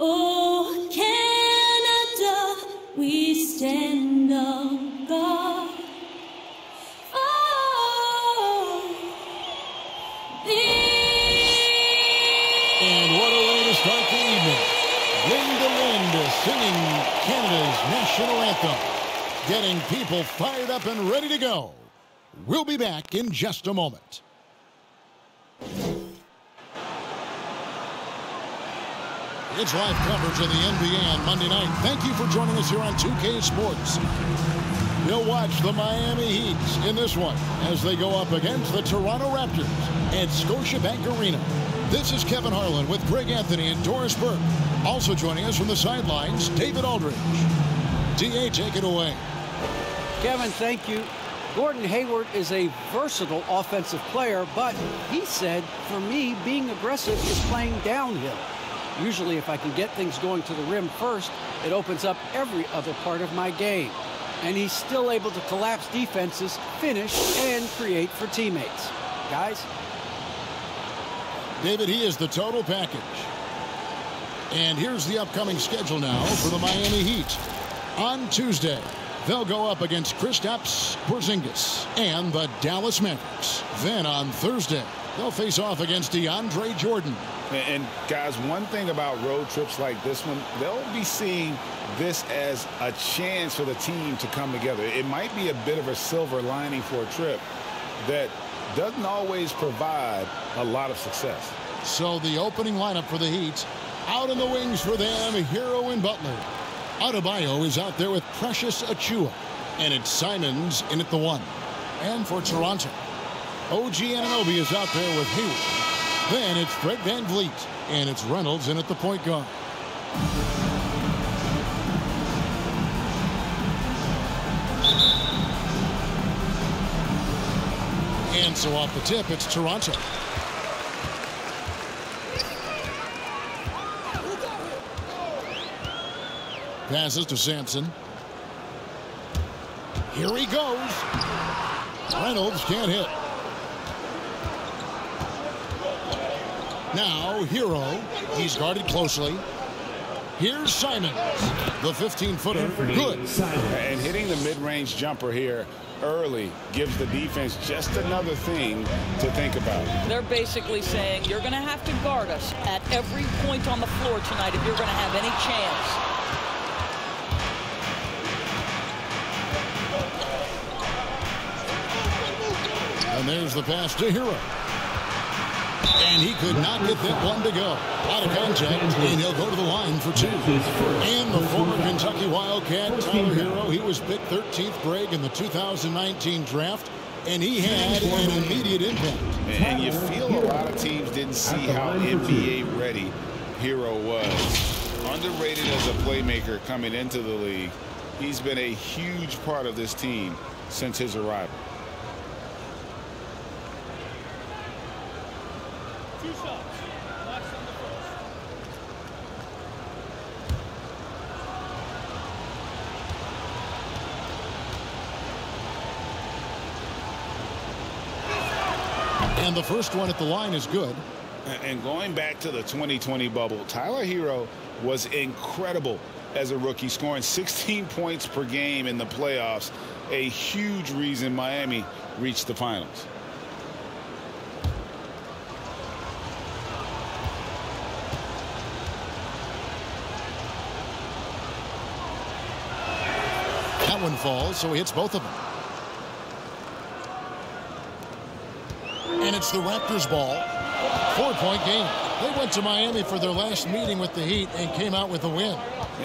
Oh, Canada, we stand on guard. Oh, And what a way to start the evening. Linda Lind singing Canada's national anthem, getting people fired up and ready to go. We'll be back in just a moment. It's live coverage of the NBA on Monday night. Thank you for joining us here on 2K Sports. You'll watch the Miami Heat in this one as they go up against the Toronto Raptors at Scotiabank Arena. This is Kevin Harlan with Greg Anthony and Doris Burke. Also joining us from the sidelines, David Aldridge. DA, take it away. Kevin, thank you. Gordon Hayward is a versatile offensive player, but he said, for me, being aggressive is playing downhill. Usually, if I can get things going to the rim first, it opens up every other part of my game. And he's still able to collapse defenses, finish, and create for teammates. Guys? David, he is the total package. And here's the upcoming schedule now for the Miami Heat. On Tuesday, they'll go up against Kristaps Porzingis and the Dallas Mavericks. Then on Thursday, they'll face off against DeAndre Jordan. And, guys, one thing about road trips like this one, they'll be seeing this as a chance for the team to come together. It might be a bit of a silver lining for a trip that doesn't always provide a lot of success. So the opening lineup for the Heat, out in the wings for them, Herro and Butler. Adebayo is out there with Precious Achiuwa, and it's Simons in at the one. And for Toronto, OG Anunoby is out there with Hayward. Then it's Fred VanVleet, and it's Reynolds in at the point guard. And so off the tip, it's Toronto. Passes to Sampson. Here he goes. Reynolds can't hit. Now, Herro. He's guarded closely. Here's Simons. The 15-footer. Good. And hitting the mid-range jumper here early gives the defense just another thing to think about. They're basically saying you're going to have to guard us at every point on the floor tonight if you're going to have any chance. And there's the pass to Herro. And he could not get that one to go. Out of contact, and he'll go to the line for two. And the former Kentucky Wildcat, Tyler Herro, he was picked 13th Greg in the 2019 draft, and he had an immediate impact. And you feel a lot of teams didn't see how NBA ready Herro was. Underrated as a playmaker coming into the league. He's been a huge part of this team since his arrival. And the first one at the line is good. And going back to the 2020 bubble, Tyler Herro was incredible as a rookie, scoring 16 points per game in the playoffs, a huge reason Miami reached the finals. One falls, so he hits both of them. And it's the Raptors ball. Four-point game. They went to Miami for their last meeting with the Heat and came out with a win.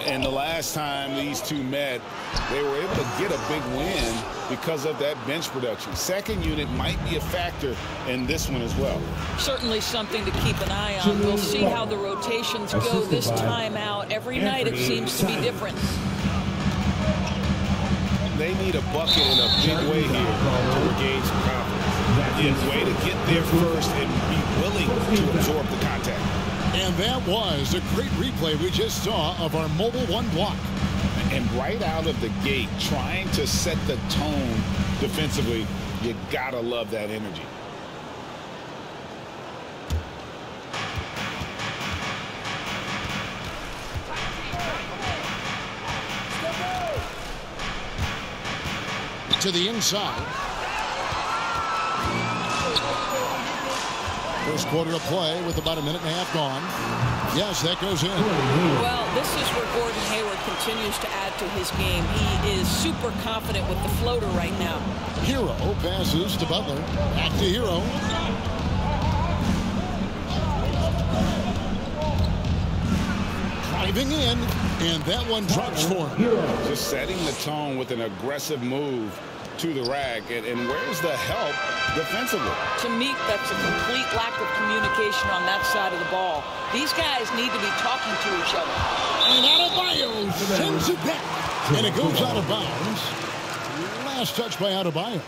And the last time these two met, they were able to get a big win because of that bench production. Second unit might be a factor in this one as well. Certainly something to keep an eye on. We'll see how the rotations go this time out. Every night it seems to be different. They need a bucket in a big way here to regain some confidence. Yeah, way to get there first and be willing to absorb the contact. And that was a great replay we just saw of our mobile one block. And right out of the gate, trying to set the tone defensively, you gotta love that energy. To the inside. First quarter of play with about a minute and a half gone. Yes, that goes in. Well, this is where Gordon Hayward continues to add to his game. He is super confident with the floater right now. Herro passes to Butler. Back to Herro. Driving in, and that one drops for him. Just setting the tone with an aggressive move to the rack. And, and where's the help defensively? To me, that's a complete lack of communication on that side of the ball. These guys need to be talking to each other. And Adebayo sends it back. And it goes out of bounds. Last touch by Adebayo.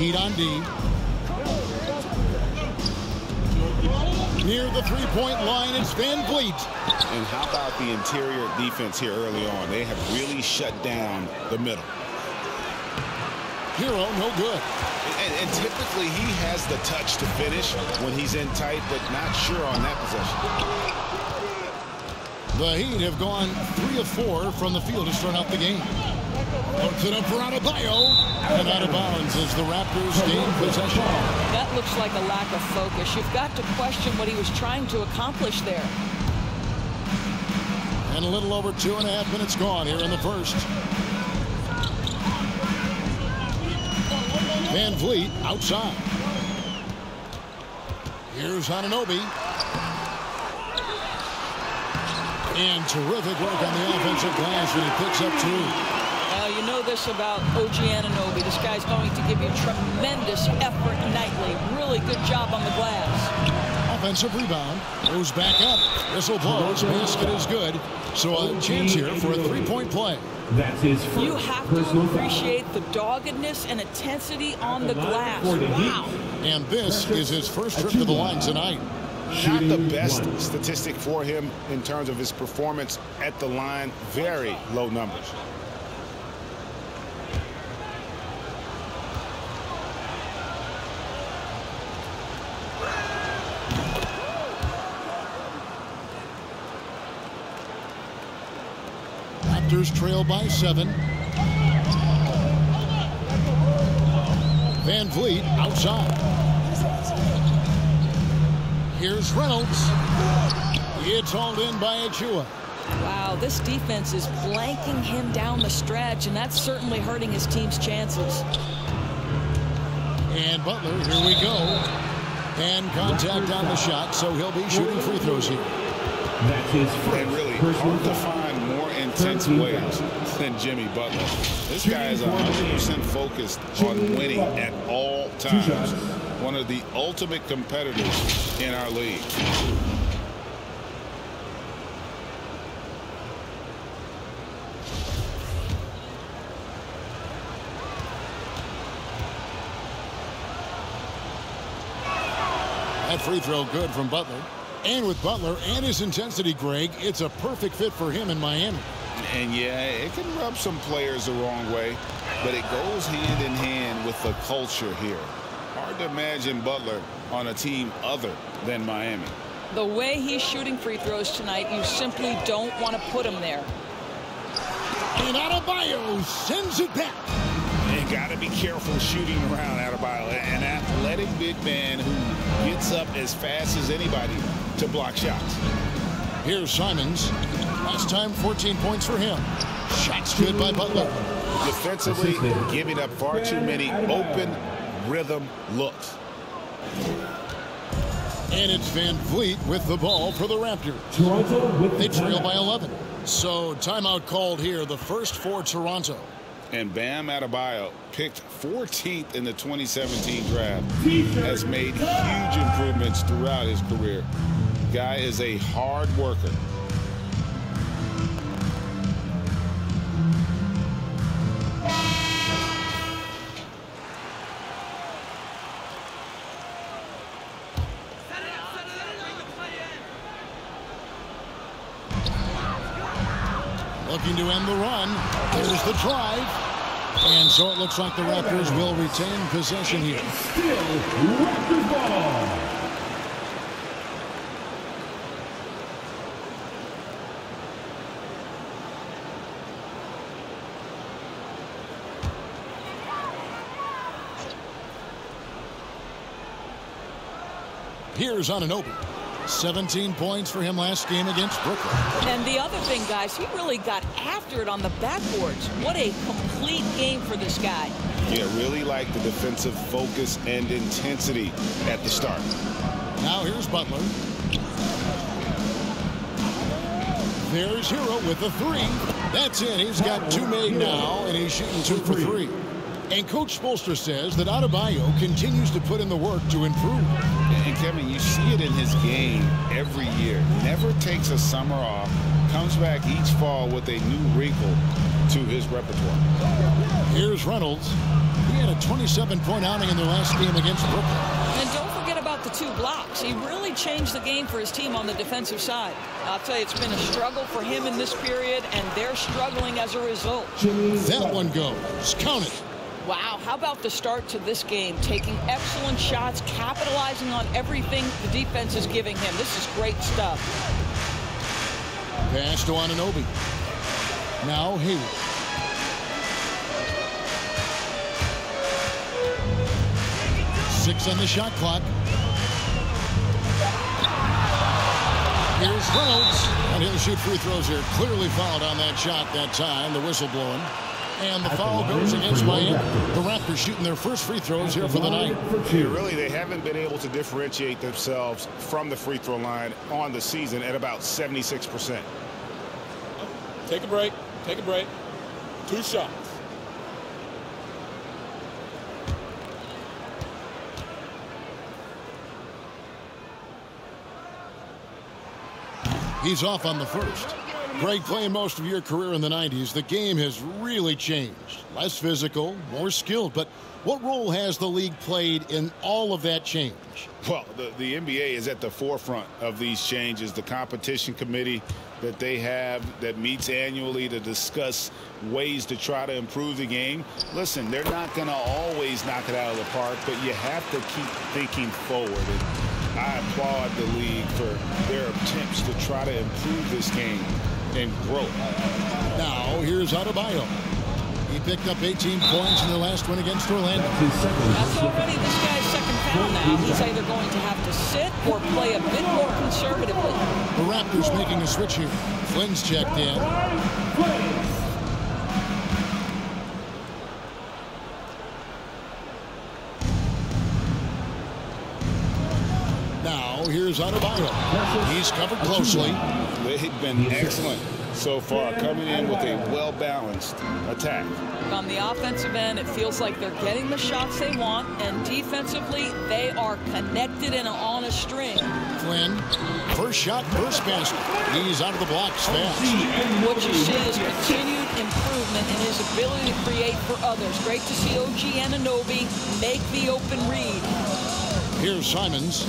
Heat on D. Near the three-point line, it's VanVleet. And how about the interior defense here early on? They have really shut down the middle. Herro, no good. And, and typically he has the touch to finish when he's in tight, but not sure on that possession. The Heat have gone three of four from the field to start out the game. Puts it up for Adebayo. And out of bounds as the Raptors gain possession. That looks like a lack of focus. You've got to question what he was trying to accomplish there. And a little over two and a half minutes gone here in the first. VanVleet outside. Here's Anunoby. And terrific work on the offensive glass when he picks up two. You know this about OG Anunoby. This guy's going to give you tremendous effort nightly. Really good job on the glass. Offensive rebound. Goes back up. Whistle blows. Basket is good. So a chance here for a three-point play. That's his first You have to appreciate the doggedness and intensity on the glass. Wow. And this is his first trip to the line tonight. Not the best statistic for him in terms of his performance at the line. Very low numbers. Raptors trail by seven. VanVleet outside. Here's Reynolds. It's hauled in by Achiuwa. Wow, this defense is blanking him down the stretch, and that's certainly hurting his team's chances. And Butler, here we go. And contact on the shot, so he'll be shooting free throws here. That's his first And really hard to find more intense players than Jimmy Butler. This guy is 100% focused on winning at all times. One of the ultimate competitors in our league. That free throw good from Butler. And with Butler and his intensity, Greg, it's a perfect fit for him in Miami. And yeah, it can rub some players the wrong way, but it goes hand in hand with the culture here. Hard to imagine Butler on a team other than Miami. The way he's shooting free throws tonight, you simply don't want to put him there. And Adebayo sends it back. You got to be careful shooting around Adebayo, an athletic big man who gets up as fast as anybody to block shots. Here's Simons. Last time, 14 points for him. Shots good by Butler. Defensively, giving up far too many open rhythm looks. And it's VanVleet with the ball for the Raptors. Toronto with the They trail by 11. So timeout called here, the first for Toronto. And Bam Adebayo, picked 14th in the 2017 draft, has made huge improvements throughout his career. Guy is a hard worker. End the run. Here's the drive. And so it looks like the Raptors will retain possession here. Still Raptors ball. Here's Anunoby. 17 points for him last game against Brooklyn. And the other thing, guys, he really got after it on the backboards. What a complete game for this guy. Yeah, really like the defensive focus and intensity at the start. Now here's Butler. There's Herro with a three. That's it. He's got two made now, and he's shooting two for three. And Coach Spoelstra says that Adebayo continues to put in the work to improve. And Kevin, you see it in his game every year. Never takes a summer off. Comes back each fall with a new wrinkle to his repertoire. Here's Reynolds. He had a 27-point outing in their last game against Brooklyn. And don't forget about the two blocks. He really changed the game for his team on the defensive side. I'll tell you, it's been a struggle for him in this period, and they're struggling as a result. That one goes. Count it. Wow, how about the start to this game? Taking excellent shots, capitalizing on everything the defense is giving him. This is great stuff. Pass to Anunoby. Now Hayward. Six on the shot clock. Here's Reynolds. And he'll shoot free throws here. Clearly fouled on that shot that time. The whistle blowing. And the foul goes against Miami. The Raptors shooting their first free throws here for the night. Yeah, really, they haven't been able to differentiate themselves from the free throw line on the season at about 76%. Take a break. Take a break. Two shots. He's off on the first. Greg, playing most of your career in the 90s, the game has really changed. Less physical, more skilled. But what role has the league played in all of that change? Well, the, the NBA is at the forefront of these changes. The competition committee that they have that meets annually to discuss ways to try to improve the game. Listen, they're not going to always knock it out of the park, but you have to keep thinking forward. And I applaud the league for their attempts to try to improve this game and grow. Now, here's Adebayo. He picked up 18 points in their last win against Orlando. That's already this guy's second foul now. He's either going to have to sit or play a bit more conservatively. The Raptors making a switch here. Flynn's checked in. Here's Adebayo. He's covered closely. They've been excellent so far, coming in with a well-balanced attack. On the offensive end, it feels like they're getting the shots they want, and defensively, they are connected and on a string. Flynn, first shot, first basket. He's out of the blocks fast. What you see is continued improvement in his ability to create for others. Great to see OG Anunoby make the open read. Here's Simons.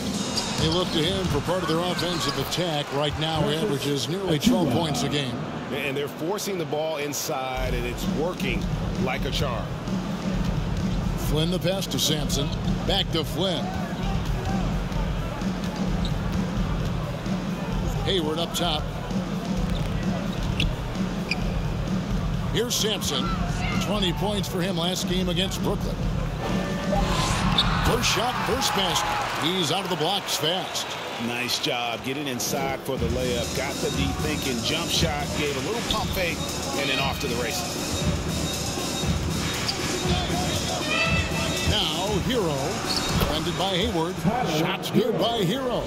They look to him for part of their offensive attack. Right now, he averages nearly 12 points a game. And they're forcing the ball inside, and it's working like a charm. Flynn the pass to Sampson. Back to Flynn. Hayward up top. Here's Sampson. 20 points for him last game against Brooklyn. First shot, first basket. He's out of the blocks fast. Nice job getting inside for the layup. Got the deep thinking jump shot, gave a little pump fake, and then off to the races. Now, Herro. Defended by Hayward. Shots good by Herro.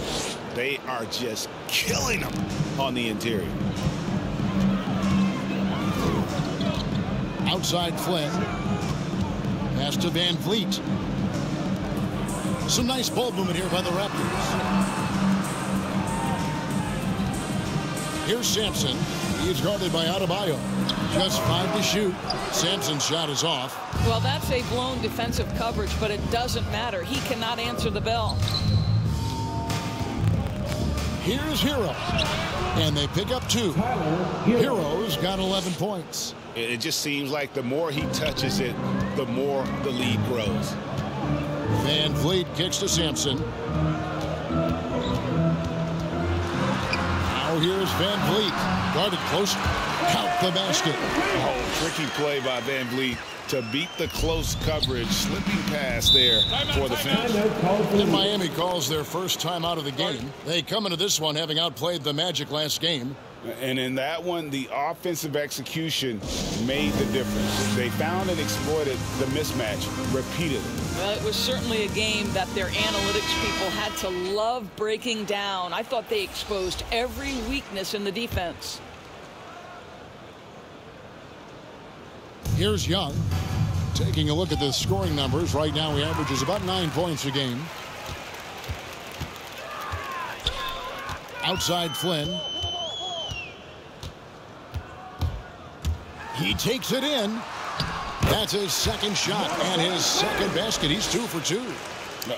They are just killing them on the interior. Outside Flynn. Pass to VanVleet. Some nice ball movement here by the Raptors. Here's Sampson. He's guarded by Adebayo. Just five to shoot. Sampson's shot is off. Well, that's a blown defensive coverage, but it doesn't matter. He cannot answer the bell. Here's Herro. And they pick up two. Herro's got 11 points. It it just seems like the more he touches it, the more the lead grows. VanVleet kicks to Sampson. Now here's Van Vliet. Guarded close. Count the basket. Oh, tricky play by VanVleet to beat the close coverage. Slipping pass there for the finish. Timeout called for And Miami calls their first time out of the game. They come into this one having outplayed the Magic last game. And in that one, the offensive execution made the difference. They found and exploited the mismatch repeatedly. Well, it was certainly a game that their analytics people had to love breaking down. I thought they exposed every weakness in the defense. Here's Young. Taking a look at the scoring numbers. Right now, he averages about nine points a game. Outside Flynn. He takes it in. That's his second shot and his second basket. He's two for two.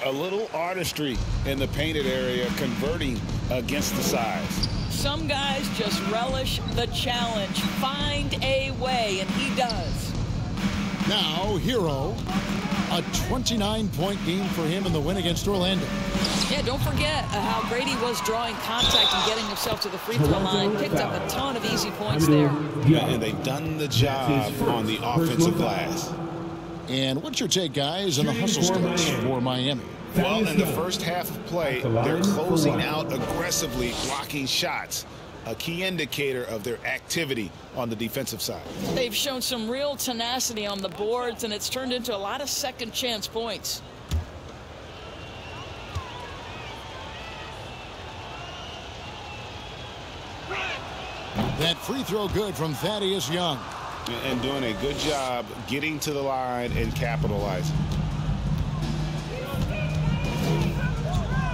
A little artistry in the painted area, converting against the size. Some guys just relish the challenge. Find a way, and he does. Now, Herro. A 29-point game for him in the win against Orlando. Yeah, don't forget uh, how great he was drawing contact and getting himself to the free throw line. Picked up a ton of easy points there. Yeah, and they've done the job on the offensive glass. And what's your take, guys, on the hustle stats for Miami? Well, in the first half of play, they're closing out aggressively, blocking shots. A key indicator of their activity on the defensive side. They've shown some real tenacity on the boards, and it's turned into a lot of second chance points. That free throw good from Thaddeus Young. And doing a good job getting to the line and capitalizing.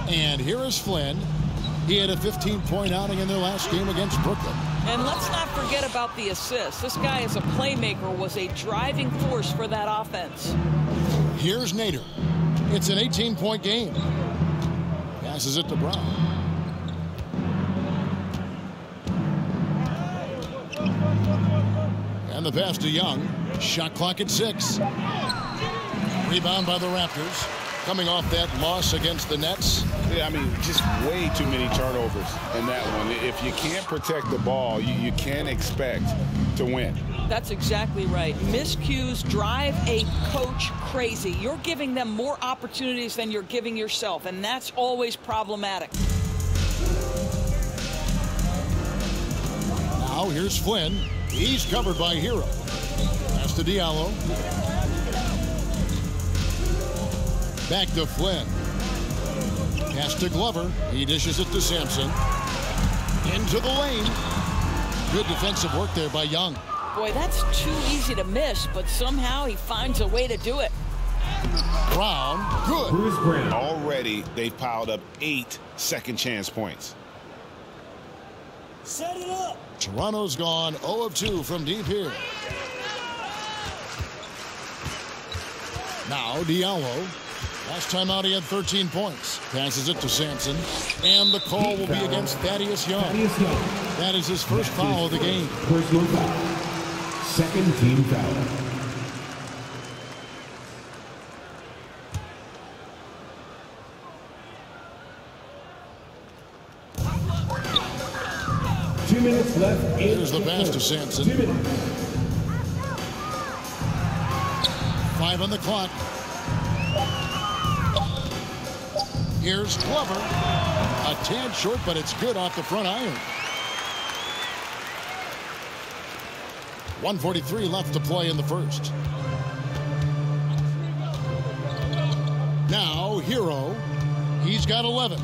And here is Flynn. He had a 15-point outing in their last game against Brooklyn. And let's not forget about the assists. This guy is a playmaker, was a driving force for that offense. Here's Nader. It's an 18-point game. Passes it to Brown. And the pass to Young. Shot clock at six. Rebound by the Raptors. Coming off that loss against the Nets. Yeah, I mean, just way too many turnovers in that one. If you can't protect the ball, you, you can't expect to win. That's exactly right. Miscues drive a coach crazy. You're giving them more opportunities than you're giving yourself, and that's always problematic. Now here's Flynn. He's covered by Herro. Pass to Diallo. Back to Flynn. Pass to Glover. He dishes it to Sampson. Into the lane. Good defensive work there by Young. Boy, that's too easy to miss, but somehow he finds a way to do it. Brown. Good. Bruce Brown. Already, they've piled up eight second chance points. Set it up. Toronto's gone 0 of 2 from deep here. Now Diallo. Last time out he had 13 points. Passes it to Sampson. And the call will be against Thaddeus Young. Thaddeus Young. That is his first foul of the game. Personal foul. Second team foul. Two minutes left. Here's the pass to Sampson. Five on the clock. Here's Glover. A tad short, but it's good off the front iron. 143 left to play in the first. Now, Herro. He's got 11.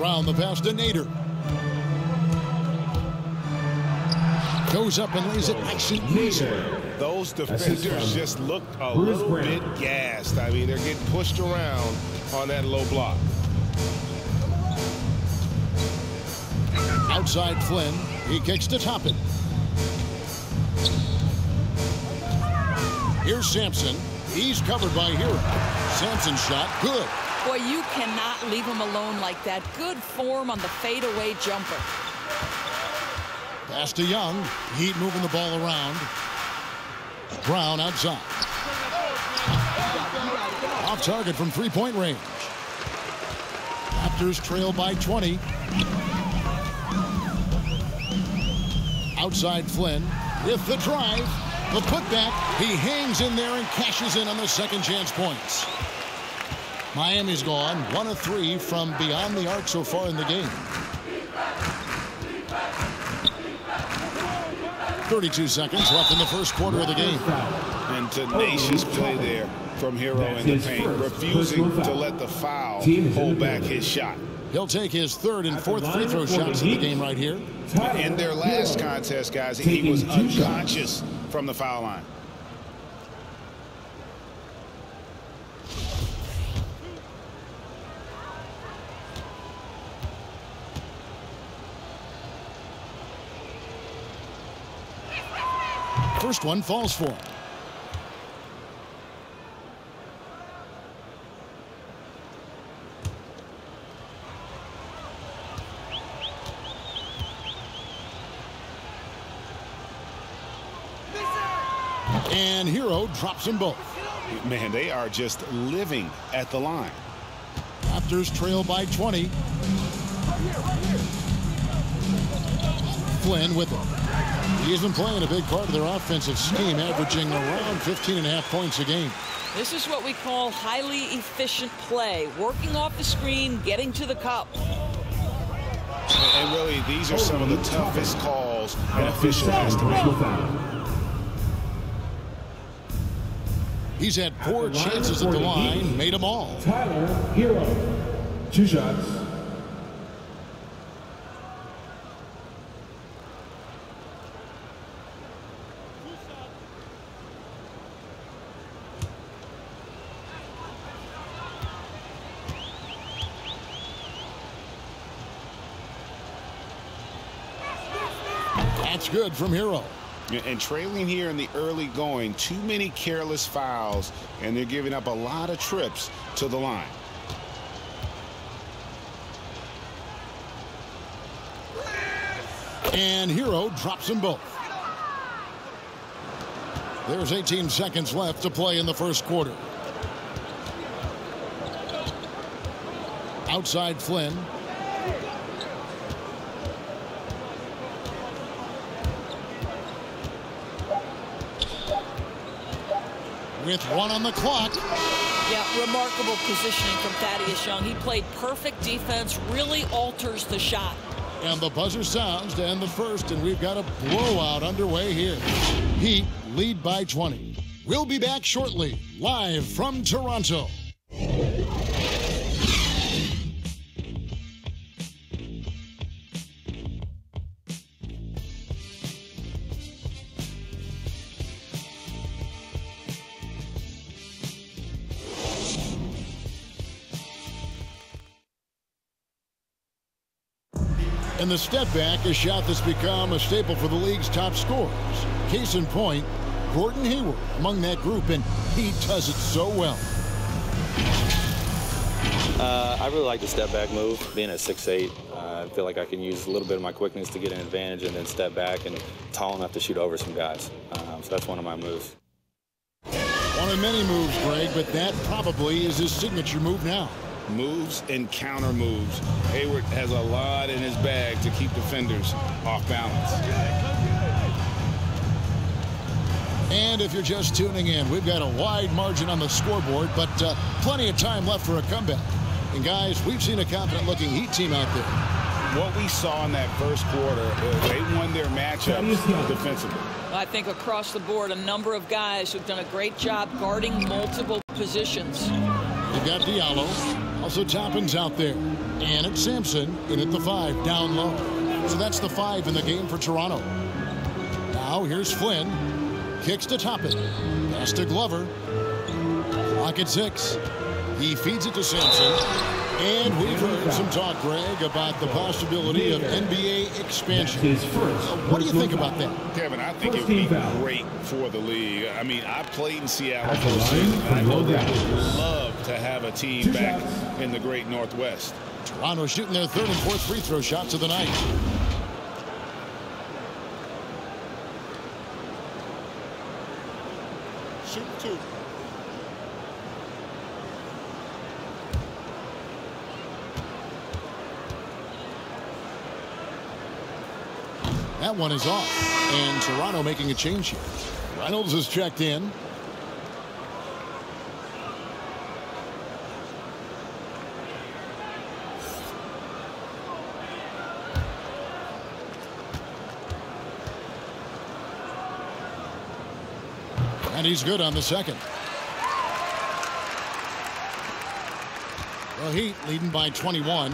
Round the pass to Nader. Goes up and lays it nice and easy. Those defenders just looked a Bruce little Brown. bit gassed. I mean, they're getting pushed around on that low block. Outside Flynn. He kicks to Toppin. Here's Sampson. He's covered by Herro. Sampson's shot. Good. Boy, you cannot leave him alone like that. Good form on the fadeaway jumper. Pass to Young. Heat moving the ball around. Brown outside. Off target from three-point range. Raptors trail by 20. Outside Flynn with the drive. The putback. He hangs in there and cashes in on the second chance points. Miami's gone one of three from beyond the arc so far in the game. 32 seconds left in the first quarter of the game. And tenacious play there from Herro in the paint, refusing to let the foul Team hold back his shot. He'll take his third and fourth free throw shots in the game right here. Tyler In their last contest, guys, he was unconscious from the foul line. First one falls for him. And Herro drops them both. Man, they are just living at the line. Raptors trail by 20. Flynn with it. He has been playing a big part of their offensive scheme, averaging around 15 and a half points a game. This is what we call highly efficient play. Working off the screen, getting to the cup. And really, these are some of the toughest calls an That's official has to make. He's had four chances at the line, made them all. Tyler Herro. Two shots. That's good from Herro. And trailing here in the early going, too many careless fouls, and they're giving up a lot of trips to the line. And Herro drops them both. There's 18 seconds left to play in the first quarter. Outside Flynn. With one on the clock. Yeah, remarkable positioning from Thaddeus Young. He played perfect defense, really alters the shot. And the buzzer sounds to end the first, and we've got a blowout underway here. Heat lead by 20. We'll be back shortly, live from Toronto. And the step back, a shot that's become a staple for the league's top scorers. Case in point, Gordon Hayward among that group, and he does it so well. Uh, I really like the step back move. Being at 6'8", uh, I feel like I can use a little bit of my quickness to get an advantage and then step back and tall enough to shoot over some guys. Um, so that's one of my moves. One of many moves, Greg, but that probably is his signature move now. Moves and counter moves. Hayward has a lot in his bag to keep defenders off balance. And if you're just tuning in, we've got a wide margin on the scoreboard, but uh, plenty of time left for a comeback. And guys, we've seen a confident-looking Heat team out there. What we saw in that first quarter, uh, they won their matchup defensively. I think across the board, a number of guys who've done a great job guarding multiple positions. You've got Diallo, also Toppin's out there, and it's Sampson in at the five, down low. So that's the five in the game for Toronto. Now here's Flynn, kicks to Toppin, pass to Glover, clock at six. He feeds it to Sampson, and we've heard some talk, Greg, about the possibility of NBA expansion. his first. What do you think about that? Kevin, I think it would be great for the league. I mean, I played in Seattle At the line I know the would love to have a team back in the great Northwest. Toronto shooting their third and fourth free throw shots of the night. Shoot two. That one is off. And Toronto making a change here. Reynolds is checked in. And he's good on the second. The Heat leading by 21.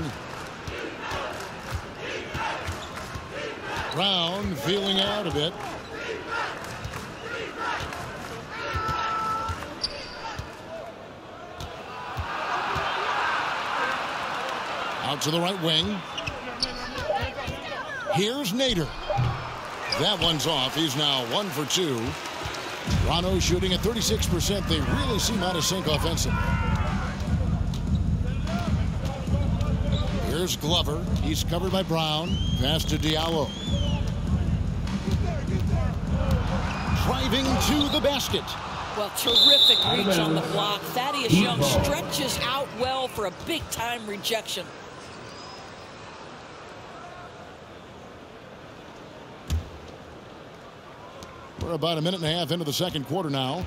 Brown feeling out a bit. Out to the right wing. Here's Nader. That one's off. He's now one for two. Toronto shooting at 36%. They really seem out of sync offensively. Here's Glover. He's covered by Brown. Pass to Diallo. Driving to the basket. Well, terrific reach on the block. Thaddeus Young stretches out well for a big-time rejection. We're about a minute and a half into the second quarter now.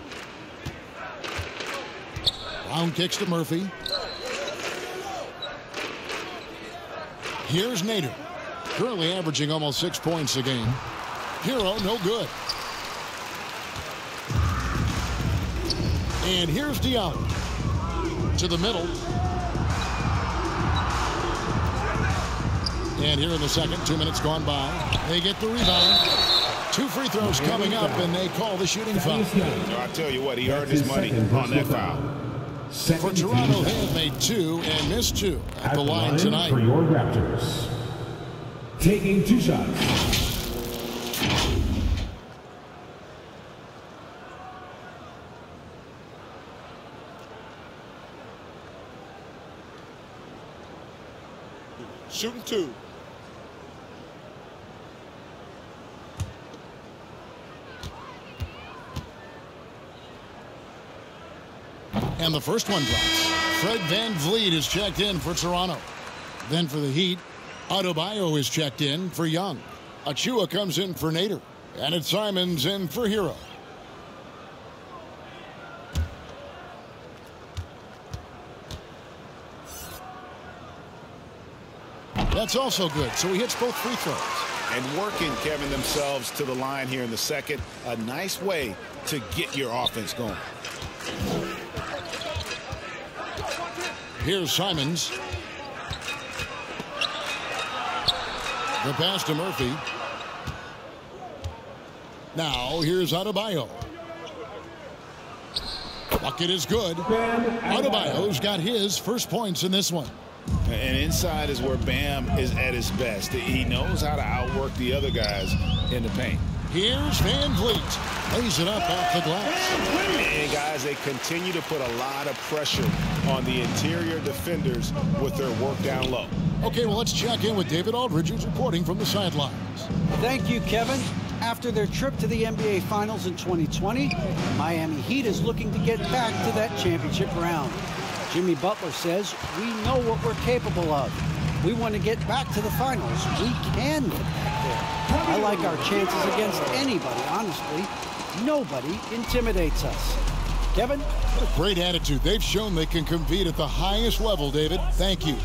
Brown kicks to Murphy. Here's Nader. Currently averaging almost six points a game. Herro, no good. And here's Diallo. To the middle. And here in the second, two minutes gone by. They get the rebound. Two free throws coming up, and they call the shooting foul. No, I tell you what, he earned his money on that foul. For Toronto, they have made two and missed two at the line tonight. For your Raptors. Taking two shots. Shooting two. And the first one drops. Fred VanVleet is checked in for Toronto. Then for the Heat, Adebayo is checked in for Young. Achiuwa comes in for Nader. And it's Simons in for Herro. That's also good. So he hits both free throws. And working, Kevin, themselves to the line here in the second. A nice way to get your offense going. Here's Simons. The pass to Murphy. Now here's Adebayo. Bucket is good. Adebayo's got his first points in this one. And inside is where Bam is at his best. He knows how to outwork the other guys in the paint. Here's VanVleet. Lays it up off the glass. And guys, they continue to put a lot of pressure on the interior defenders with their work down low. Okay, well, let's check in with David Aldridge, who's reporting from the sidelines. Thank you, Kevin. After their trip to the NBA Finals in 2020, Miami Heat is looking to get back to that championship round. Jimmy Butler says, we know what we're capable of. We want to get back to the finals. We can get back there. I like our chances against anybody, honestly. Nobody intimidates us. Kevin? What a great attitude. They've shown they can compete at the highest level, David. Thank you.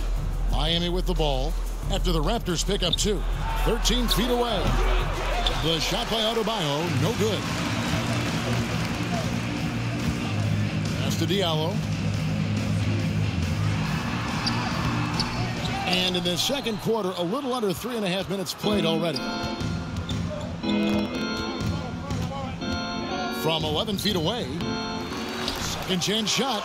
Miami with the ball after the Raptors pick up two. 13 feet away. The shot by Adebayo, no good. Pass to Diallo. And in the second quarter, a little under three and a half minutes played already. From 11 feet away, second chance shot.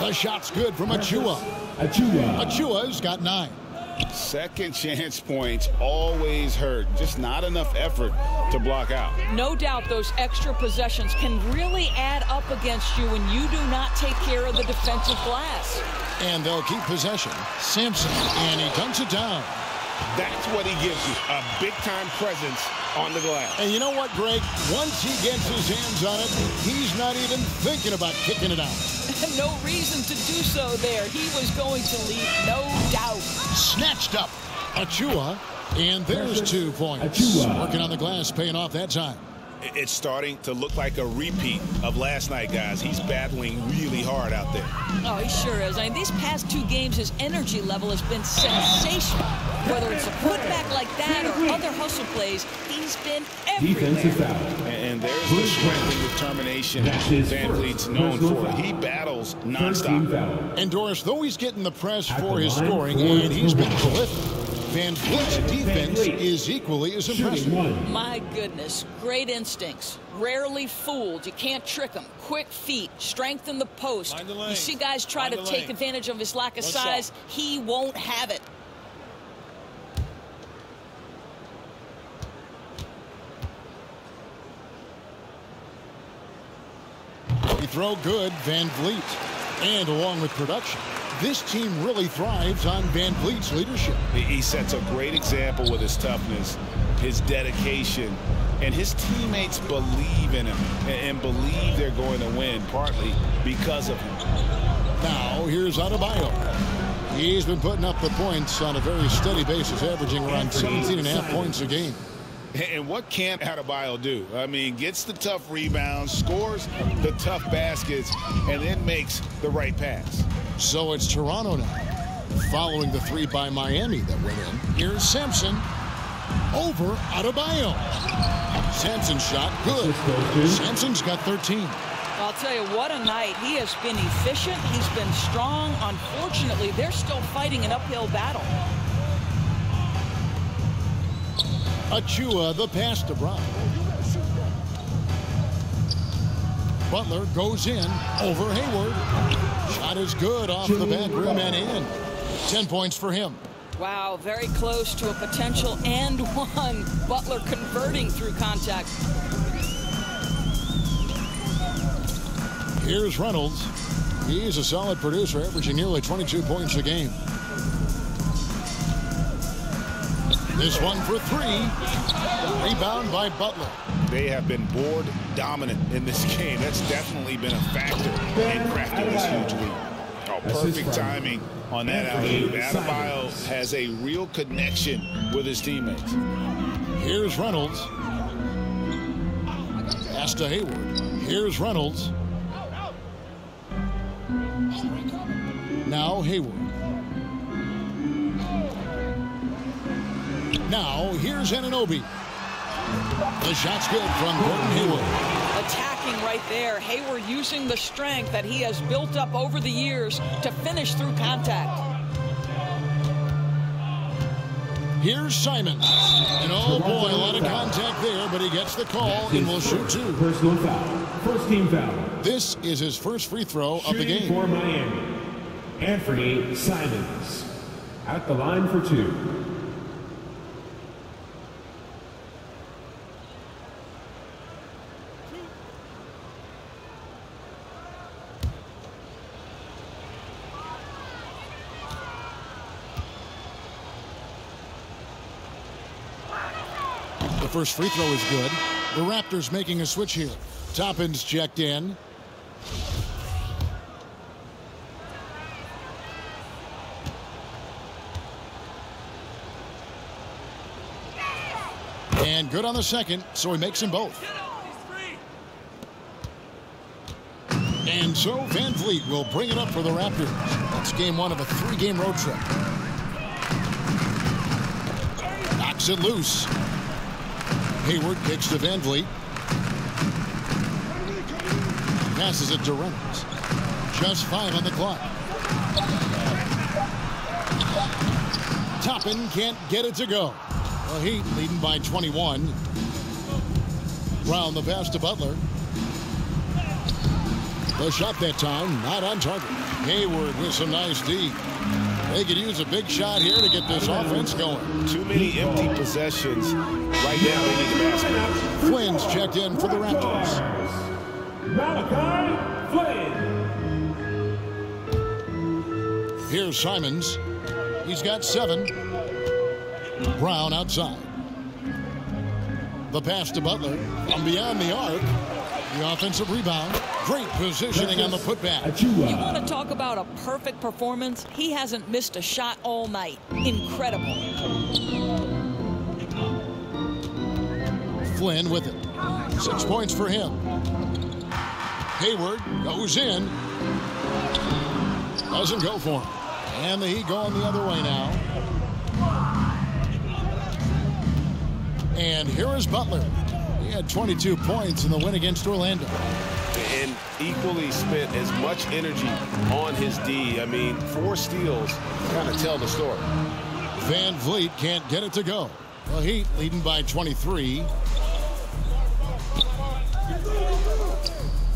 The shot's good from Achiuwa. Achiuwa. Achiuwa's got nine. Second chance points always hurt. Just not enough effort to block out. No doubt those extra possessions can really add up against you when you do not take care of the defensive glass. And they'll keep possession. Simpson, and he dunks it down. That's what he gives you, a big-time presence on the glass. And you know what, Greg? Once he gets his hands on it, he's not even thinking about kicking it out. No reason to do so there. He was going to leave, no doubt. Snatched up. Achiuwa, and there's two points. Achiuwa. Working on the glass, paying off that time. It's starting to look like a repeat of last night, guys. He's battling really hard out there. Oh, he sure is. I mean, these past two games, his energy level has been sensational. Whether it's a putback like that or other hustle plays, he's been Defensive everywhere. foul. And there's the strength and determination That's Van first Vliet's known for. foul. He battles Third team nonstop. And Doris, though he's getting the press At for the his line scoring, and he's been the prolific, VanVleet's defense Vliet. is equally as impressive. My goodness, great instincts. Rarely fooled. You can't trick him. Quick feet, strength in the post. The. You see guys try Mind to take lane. advantage of his lack of One size. shot. He won't have it. You throw good, Van Vliet. And along with production, this team really thrives on VanVleet's leadership. He- sets a great example with his toughness, his dedication, and his teammates believe in him and, and believe they're going to win, partly because of him. Now, here's Adebayo. He's been putting up the points on a very steady basis, averaging around 17 and a half points a game. And what can't Adebayo do? I mean, gets the tough rebounds, scores the tough baskets, and then makes the right pass. So it's Toronto now, following the three by Miami that went in. Here's Sampson over Adebayo. Sampson's shot, good. This goes to- Sampson's got 13. I'll tell you, what a night. He has been efficient. He's been strong. Unfortunately, they're still fighting an uphill battle. Achiuwa, the pass to Brown. Butler goes in over Hayward. Shot is good off the back rim and in. 10 points for him. Wow, very close to a potential and one. Butler converting through contact. Here's Reynolds. He's a solid producer, averaging nearly 22 points a game. This one for three. Rebound by Butler. They have been board dominant in this game. That's definitely been a factor in crafting this huge lead. Oh, perfect timing on that Anthony alley. Adebayo has a real connection with his teammates. Here's Reynolds. Pass to Hayward. Here's Reynolds. Now Hayward. Now here's Anunoby. The shot's good from Gordon Hayward. Attacking right there. Hayward using the strength that he has built up over the years to finish through contact. Here's Simons. And oh boy, a lot of contact there, but he gets the call and will shoot two. Personal foul. First team foul. This is his first free throw of the Shooting game. for Miami. Anthony Simons. At the line for two. First free throw is good. The Raptors making a switch here. Toppins checked in. And good on the second, so he makes them both. And so VanVleet will bring it up for the Raptors. That's game one of a three-game road trip. Knocks it loose. Hayward kicks to VanVleet. Passes it to Reynolds. Just five on the clock. Toppin can't get it to go. Well, Heat leading by 21. Round the pass to Butler. The shot that time, not on target. Hayward with some nice D. They could use a big shot here to get this offense going. Too many empty possessions. Right now, they need the basket. Flynn's checked in for the Raptors. Malachi Flynn. Here's Simons. He's got seven. Brown outside. The pass to Butler from beyond the arc. The offensive rebound. Great positioning on the putback. You want to talk about a perfect performance? He hasn't missed a shot all night. Incredible. Flynn with it. Six points for him. Hayward goes in. Doesn't go for him. And the Heat going the other way now. And here is Butler. He had 22 points in the win against Orlando. And equally spent as much energy on his D. I mean, four steals kind of tell the story. VanVleet can't get it to go. The Heat leading by 23.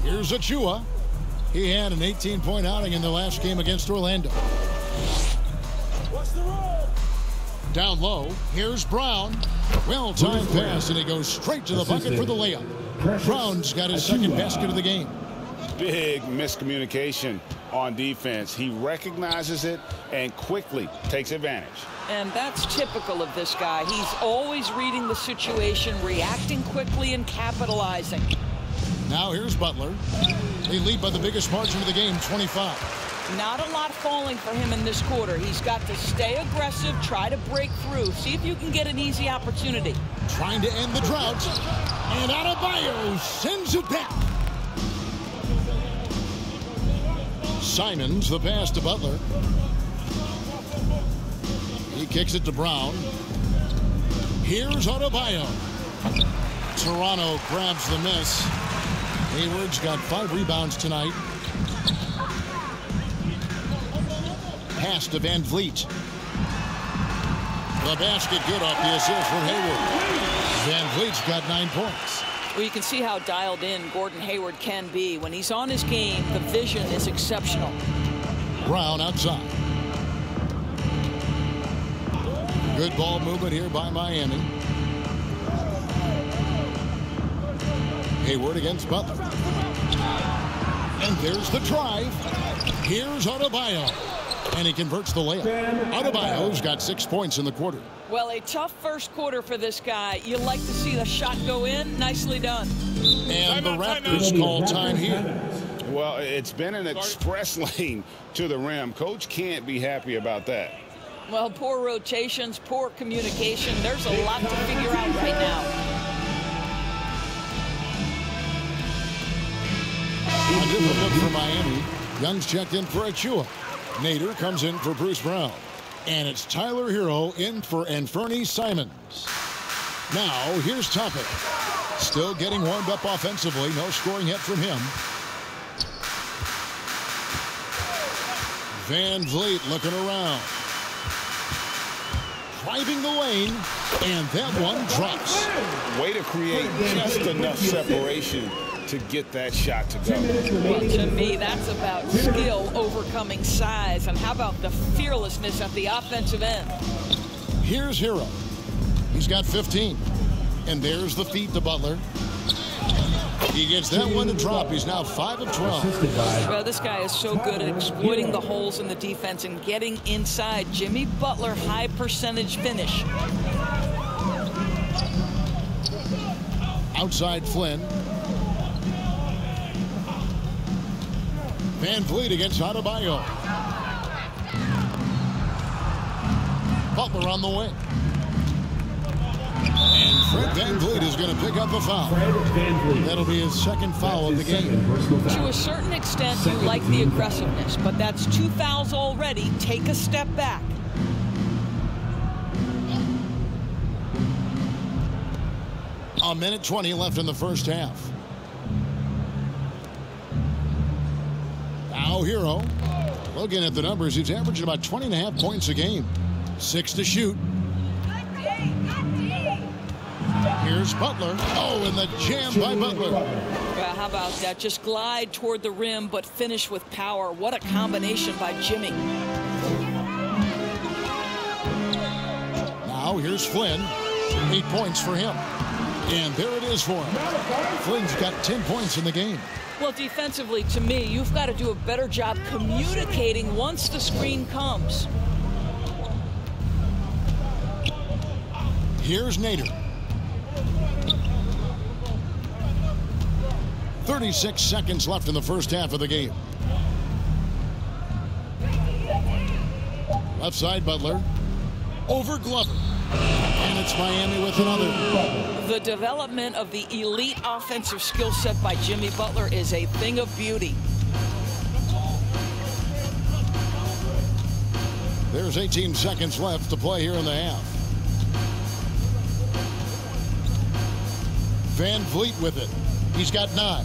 Here's Achiuwa. He had an 18-point outing in the last game against Orlando. Down low, here's Brown. Well-timed pass, and he goes straight to the bucket for the layup. Brown's got his second basket of the game. Big miscommunication on defense. He recognizes it and quickly takes advantage. And that's typical of this guy. He's always reading the situation, reacting quickly, and capitalizing. Now here's Butler. They lead by the biggest margin of the game, 25. Not a lot falling for him in this quarter. He's got to stay aggressive, try to break through, see if you can get an easy opportunity. Trying to end the drought. And Adebayo sends it back. Simons, the pass to Butler. He kicks it to Brown. Here's Adebayo. Toronto grabs the miss. Hayward's got five rebounds tonight. Pass to VanVleet. The basket good off the assist from Hayward. VanVleet's got nine points. Well, you can see how dialed in Gordon Hayward can be. When he's on his game, the vision is exceptional. Brown outside. Good ball movement here by Miami. Hayward against Butler. And there's the drive. Here's Adebayo. And he converts the layup. Adebayo's got six points in the quarter. Well, a tough first quarter for this guy. You like to see the shot go in. Nicely done. And the Raptors call time here. Well, it's been an express lane to the rim. Coach can't be happy about that. Well, poor rotations, poor communication. There's a lot to figure out right now. A different look for Miami. Young's checked in for Achiuwa. Nader comes in for Bruce Brown. And it's Tyler Herro in for Anfernee Simons. Now, here's Topic. Still getting warmed up offensively. No scoring yet from him. VanVleet looking around. Driving the lane. And that one drops. Way to create just enough separation to get that shot to go. Well, to me, that's about skill overcoming size. And how about the fearlessness at the offensive end? Here's Herro. He's got 15. And there's the feed to Butler. He gets that one to drop. He's now 5 of 12. Well, this guy is so good at exploiting the holes in the defense and getting inside. Jimmy Butler, high percentage finish. Outside Flynn. VanVleet against Adebayo. Butler on the wing. And Fred VanVleet is going to pick up a foul. That'll be his second foul of the game. To a certain extent, you like the aggressiveness, but that's two fouls already. Take a step back. A minute 20 left in the first half. Herro. Looking at the numbers, he's averaging about 20 and a half points a game. Six to shoot. Here's Butler. Oh, and the jam by Butler. Well, how about that? Just glide toward the rim, but finish with power. What a combination by Jimmy. Now here's Flynn. Eight points for him. And there it is for him. Flynn's got 10 points in the game. Well, defensively, to me, you've got to do a better job communicating once the screen comes. Here's Nader. 36 seconds left in the first half of the game. Left side, Butler. Over Glover. And it's Miami with another. The development of the elite offensive skill set by Jimmy Butler is a thing of beauty. There's 18 seconds left to play here in the half. VanVleet with it. He's got nine.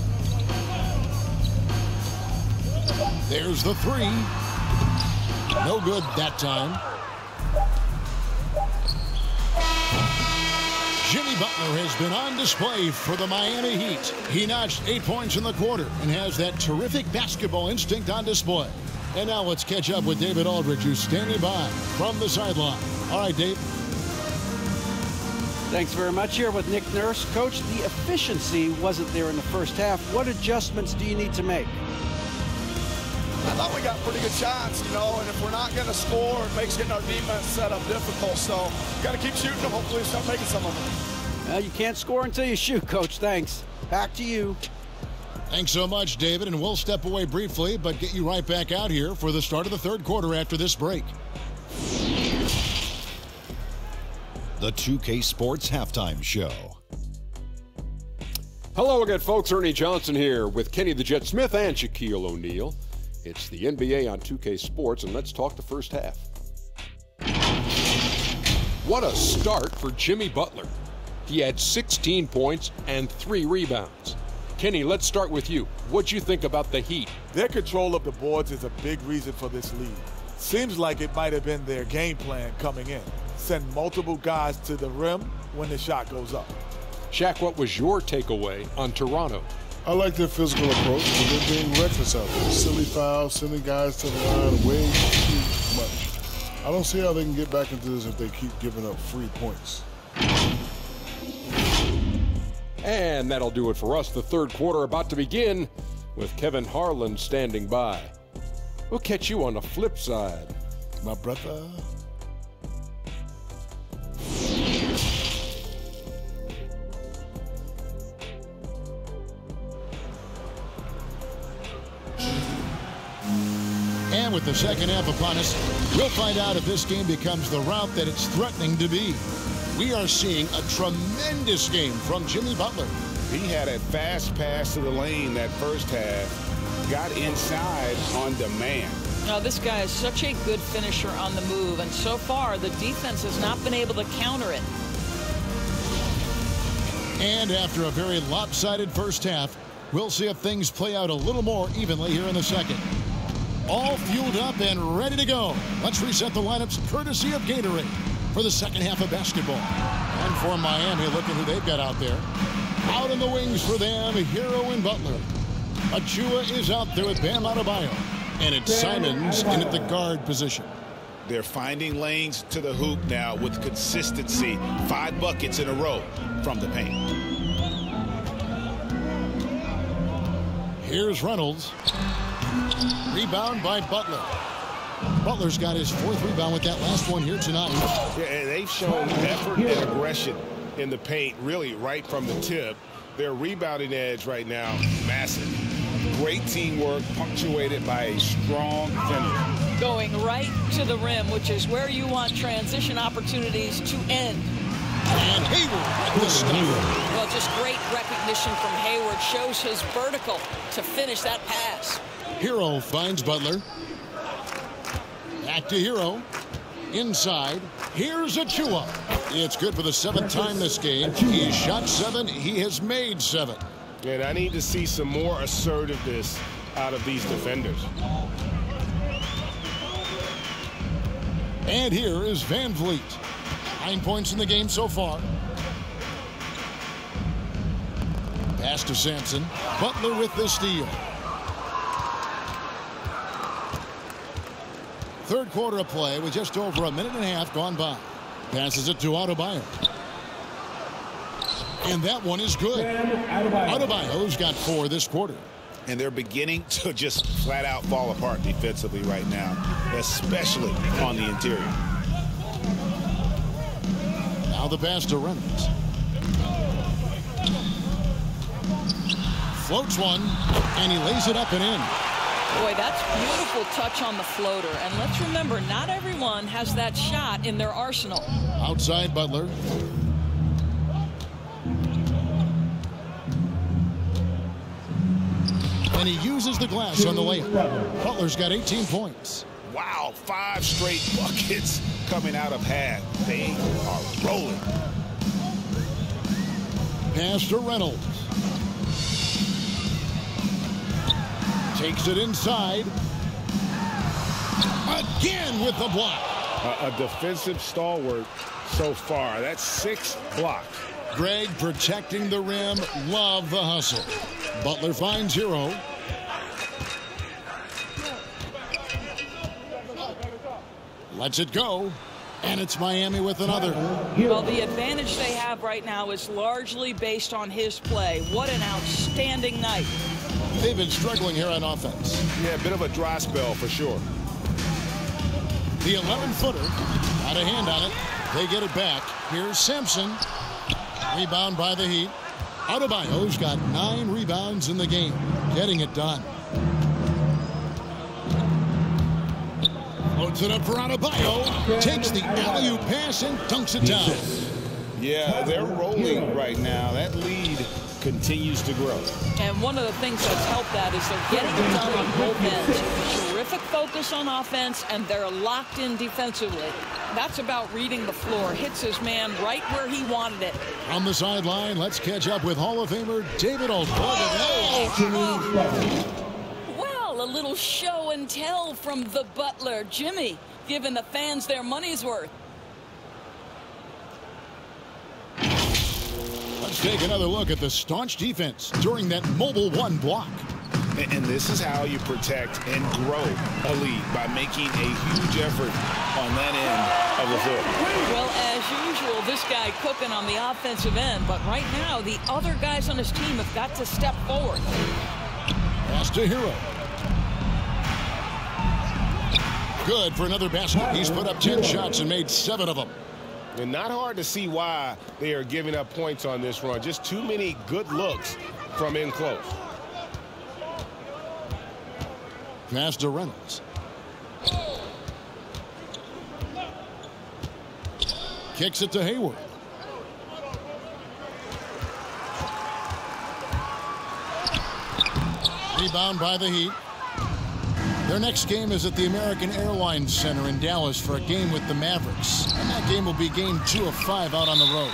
There's the three. No good that time. Jimmy Butler has been on display for the Miami Heat. He notched eight points in the quarter and has that terrific basketball instinct on display. And now let's catch up with David Aldridge, who's standing by from the sideline. All right, Dave. Thanks very much. Here with Nick Nurse. Coach, the efficiency wasn't there in the first half. What adjustments do you need to make? I thought we got pretty good shots, you know, and if we're not going to score, it makes getting our defense set up difficult. So, got to keep shooting and hopefully start making some of them. Well, you can't score until you shoot, Coach. Thanks. Back to you. Thanks so much, David, and we'll step away briefly, but get you right back out here for the start of the third quarter after this break. The 2K Sports Halftime Show. Hello again, folks. Ernie Johnson here with Kenny the Jet Smith and Shaquille O'Neal. It's the NBA on 2K Sports, and let's talk the first half. What a start for Jimmy Butler. He had 16 points and three rebounds. Kenny, let's start with you. What'd you think about the Heat? Their control of the boards is a big reason for this lead. Seems like it might have been their game plan coming in. Send multiple guys to the rim when the shot goes up. Shaq, what was your takeaway on Toronto? I like their physical approach, but they're being reckless out there. Silly fouls, sending guys to the line way too much. I don't see how they can get back into this if they keep giving up free points. And that'll do it for us. The third quarter about to begin with Kevin Harlan standing by. We'll catch you on the flip side. My brother. And with the second half upon us, we'll find out if this game becomes the route that it's threatening to be. We are seeing a tremendous game from Jimmy Butler. He had a fast pass to the lane that first half, got inside on demand. Now, this guy is such a good finisher on the move, and so far the defense has not been able to counter it. And after a very lopsided first half, we'll see if things play out a little more evenly here in the second. All fueled up and ready to go. Let's reset the lineups courtesy of Gatorade for the second half of basketball. And for Miami, look at who they've got out there. Out in the wings for them, Herro and Butler. Achiuwa is out there with Bam Adebayo. And it's Simons in at the guard position. They're finding lanes to the hoop now with consistency. Five buckets in a row from the paint. Here's Reynolds. Rebound by Butler. Butler's got his fourth rebound with that last one here tonight. Yeah, they've shown effort and aggression in the paint, really right from the tip. Their rebounding edge right now, massive. Great teamwork, punctuated by a strong finish. Going right to the rim, which is where you want transition opportunities to end. And Hayward with the stop. Well, just great recognition from Hayward. Shows his vertical to finish that pass. Herro finds Butler. Back to Herro. Inside. Here's Achiuwa. It's good for the seventh time this game. He's shot seven. He has made seven. And I need to see some more assertiveness out of these defenders. And here is VanVleet. Nine points in the game so far. Pass to Sampson. Butler with the steal. Third quarter of play with just over a minute and a half gone by. Passes it to Adebayo. And that one is good. Adebayo's got four this quarter. And they're beginning to just flat out fall apart defensively right now, especially on the interior. Now the pass to Reynolds. Floats one, and he lays it up and in. Boy, that's beautiful touch on the floater. And let's remember, not everyone has that shot in their arsenal. Outside Butler. And he uses the glass on the layup. Butler's got 18 points. Wow, five straight buckets coming out of half. They are rolling. Pass to Reynolds. Takes it inside. Again with the block. A, a defensive stalwart so far. That's six blocks. Greg protecting the rim. Love the hustle. Butler finds Herro. Lets it go. And it's Miami with another. Well, the advantage they have right now is largely based on his play. What an outstanding night. They've been struggling here on offense. Yeah, a bit of a dry spell for sure. The 11-footer got a hand on it. They get it back. Here's Sampson. Rebound by the Heat. Adebayo's got nine rebounds in the game. Getting it done. Loads it up for Adebayo. Takes the alley pass and dunks it down. Yeah, they're rolling right now. That lead continues to grow. And one of the things that's helped that is they're getting it done on both ends. Terrific focus on offense, and they're locked in defensively. That's about reading the floor. Hits his man right where he wanted it. On the sideline, let's catch up with Hall of Famer David Olson. Well, a little show and tell from the butler, Jimmy, giving the fans their money's worth. Let's take another look at the staunch defense during that mobile one block. And this is how you protect and grow a lead by making a huge effort on that end of the floor. Well, as usual, this guy cooking on the offensive end, but right now the other guys on his team have got to step forward. Pass to Herro. Good for another basket. He's put up 10 shots and made seven of them. And not hard to see why they are giving up points on this run. Just too many good looks from in close. Pass to Reynolds. Kicks it to Hayward. Rebound by the Heat. Their next game is at the American Airlines Center in Dallas for a game with the Mavericks. And that game will be game two of five out on the road.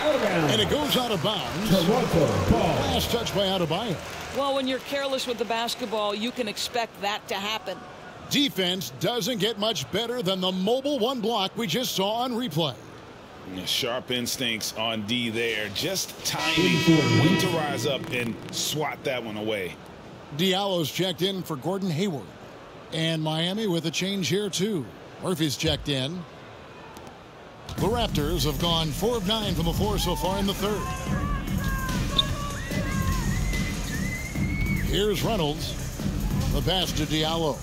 And it goes out of bounds. Last touch by Adebayo. Well, when you're careless with the basketball, you can expect that to happen. Defense doesn't get much better than the mobile one block we just saw on replay. Sharp instincts on D there. Just timing when to rise up and swat that one away. Diallo's checked in for Gordon Hayward. And Miami with a change here, too. Murphy's checked in. The Raptors have gone 4 of 9 from the floor so far in the third. Here's Reynolds. The pass to Diallo.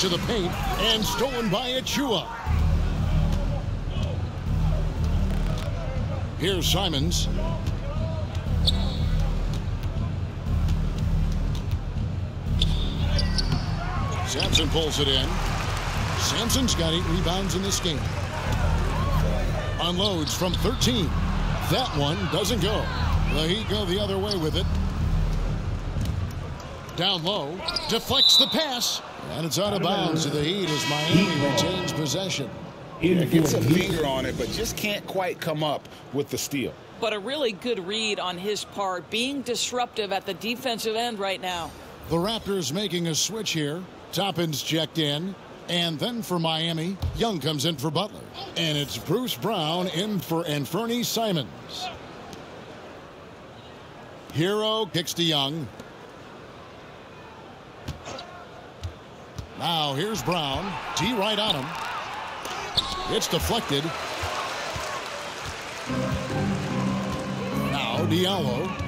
To the paint and stolen by Achiuwa. Here's Simons. Sampson pulls it in. Sampson's got eight rebounds in this game. Unloads from 13. That one doesn't go. The Heat go the other way with it. Down low. Deflects the pass. And it's out of bounds to the Heat as Miami retains possession. Yeah, gets a finger on it, but just can't quite come up with the steal. But a really good read on his part, being disruptive at the defensive end right now. The Raptors making a switch here. Toppin's checked in. And then for Miami, Young comes in for Butler. And it's Bruce Brown in for Anfernee Simons. Herro kicks to Young. Now here's Brown. T right on him. It's deflected. Now Diallo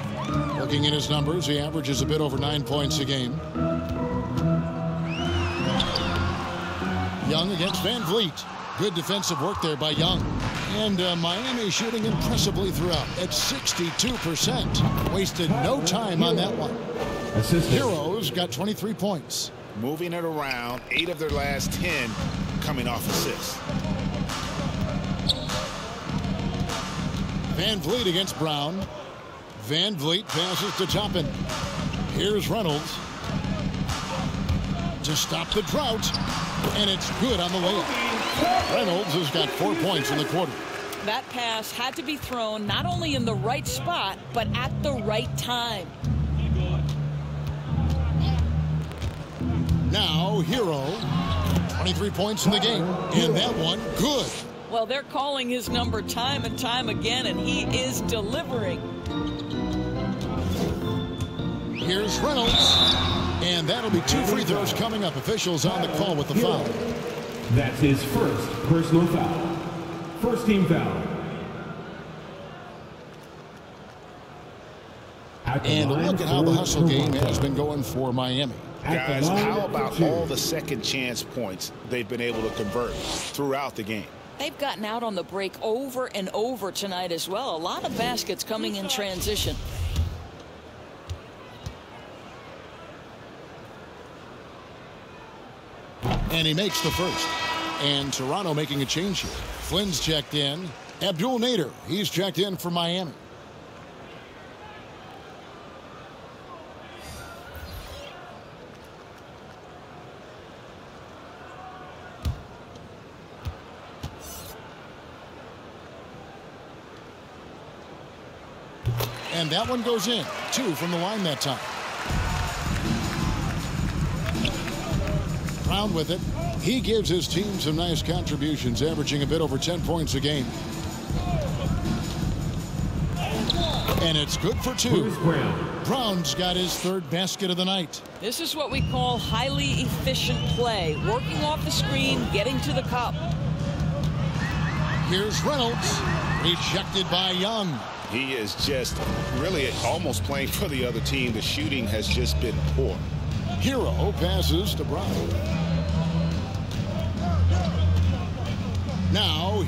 working in his numbers. He averages a bit over nine points a game. Young against VanVleet. Good defensive work there by Young. And uh, Miami shooting impressively throughout at 62%. Wasted no time on that one. Herro's got 23 points. Moving it around, eight of their last 10 coming off assists. VanVleet against Brown. VanVleet passes to Toppin. Here's Reynolds. To stop the drought. And it's good on the way. Reynolds has got four points in the quarter. That pass had to be thrown not only in the right spot, but at the right time. Now, Herro, 23 points in the game. And that one, good. Well, they're calling his number time and time again, and he is delivering. Here's Reynolds. And that'll be two free throws coming up. Officials on the call with the foul. That's his first personal foul. First team foul. And look at how the hustle game has been going for Miami. Guys, how about all the second chance points they've been able to convert throughout the game? They've gotten out on the break over and over tonight as well. A lot of baskets coming in transition. And he makes the first. And Toronto making a change here. Flynn's checked in. Abdul Nader, he's checked in for Miami. And that one goes in. Two from the line that time. Brown with it. He gives his team some nice contributions, averaging a bit over 10 points a game. And it's good for two. Brown's got his third basket of the night. This is what we call highly efficient play. Working off the screen, getting to the cup. Here's Reynolds. Rejected by Young. He is just really almost playing for the other team. The shooting has just been poor. Herro passes to Brown.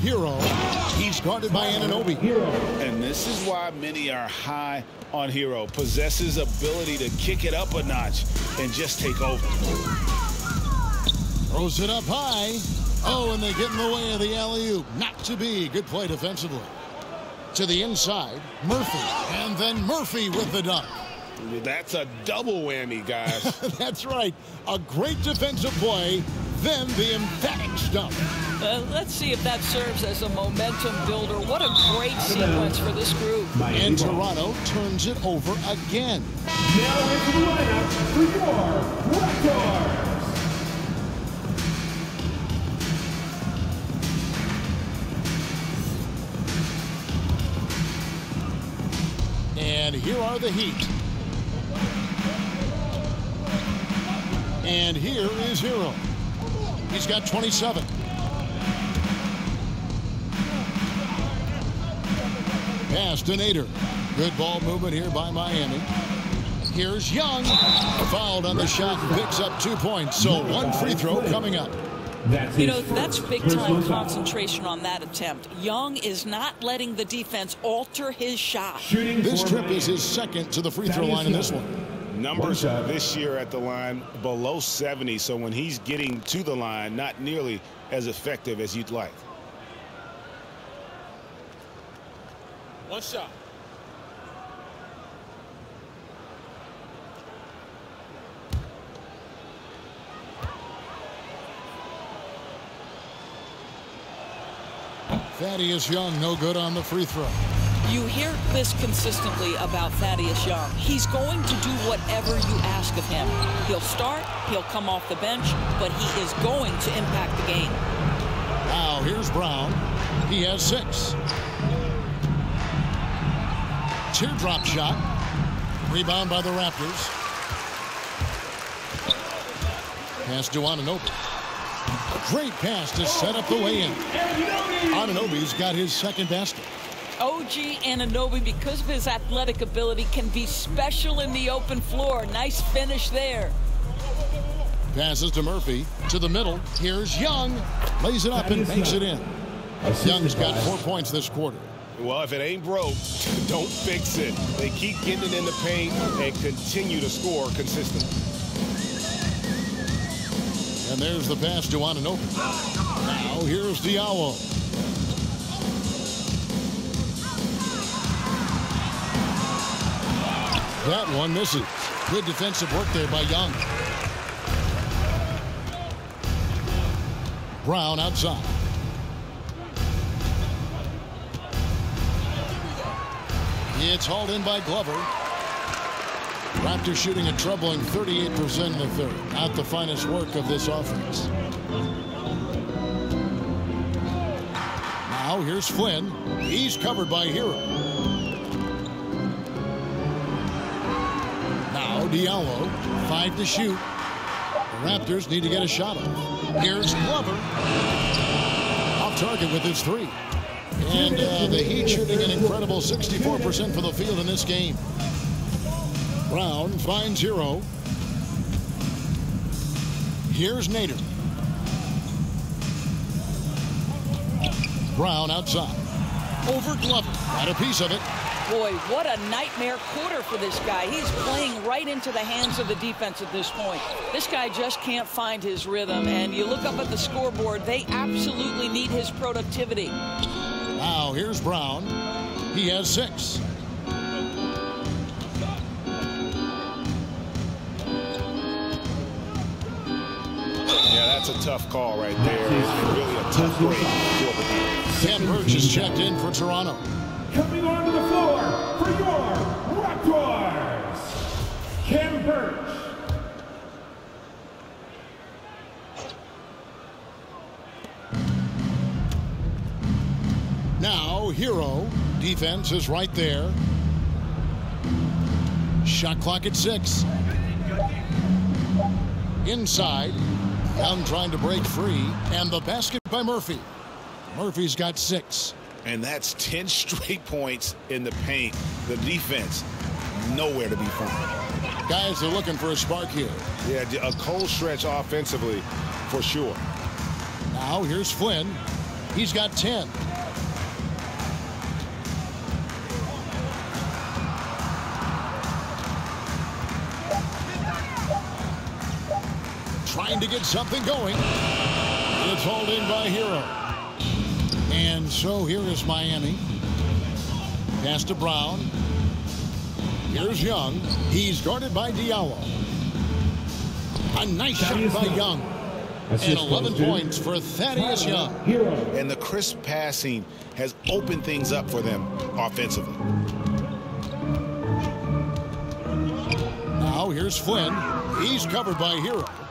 Now, Herro. He's guarded by Anunoby. And this is why many are high on Herro. Possesses ability to kick it up a notch and just take over. Throws it up high. Oh, and they get in the way of the alley-oop. Not to be. Good play defensively. To the inside, Murphy. And then Murphy with the dunk. That's a double whammy, guys. That's right. A great defensive play, then the emphatic stump. Uh, let's see if that serves as a momentum builder. What a great sequence for this group. And Toronto turns it over again. Now into the lineup for your Raptors. And here are the Heat. And here is Herro. He's got 27. Pass to Nader. Good ball movement here by Miami. Here's Young. Fouled on the shot and picks up two points. So one free throw coming up. You know, that's big time concentration on that attempt. Young is not letting the defense alter his shot. This trip is his second to the free throw line in this one. Numbers this year at the line below 70, so when he's getting to the line, not nearly as effective as you'd like. One shot. Thaddeus Young, no good on the free throw. You hear this consistently about Thaddeus Young. He's going to do whatever you ask of him. He'll start, he'll come off the bench, but he is going to impact the game. Now here's Brown. He has six. Teardrop shot. Rebound by the Raptors. Pass to Anunoby. Great pass to set up the way in. Anunoby's got his second basket. OG Anunoby, because of his athletic ability, can be special in the open floor. Nice finish there. Passes to Murphy. To the middle. Here's Young. Lays it up and makes it in. Young's got four points this quarter. Well, if it ain't broke, don't fix it. They keep getting in the paint and continue to score consistently. And there's the pass to Anunoby. Now here's Diallo. That one misses. Good defensive work there by Young. Brown outside. It's hauled in by Glover. Raptors shooting a troubling 38% in the third. Not the finest work of this offense. Now here's Flynn. He's covered by Herro. Now Diallo. Five to shoot. The Raptors need to get a shot off. Here's Glover. Off target with his three. And uh, the Heat shooting an incredible 64% for the field in this game. Brown finds Herro. Here's Nader. Brown outside. Over Glover. Got a piece of it. Boy, what a nightmare quarter for this guy. He's playing right into the hands of the defense at this point. This guy just can't find his rhythm. And you look up at the scoreboard, they absolutely need his productivity. Now here's Brown. He has six. Yeah, that's a tough call right there. And really a tough break for the team. Khem Birch is checked in for Toronto. Coming onto the floor for your Raptors, Khem Birch. Now Herro. Defense is right there. Shot clock at six. Inside. Young trying to break free. And the basket by Murphy. Murphy's got six. And that's 10 straight points in the paint. The defense, nowhere to be found. Guys are looking for a spark here. Yeah, a cold stretch offensively, for sure. Now here's Flynn. He's got 10. To get something going. It's hauled in by Herro. And so here is Miami. Pass to Brown. Here's Young. He's guarded by Diallo. A nice shot by Young. And 11 points for Thaddeus Young. Herro. And the crisp passing has opened things up for them offensively. Now here's Flynn. He's covered by Herro.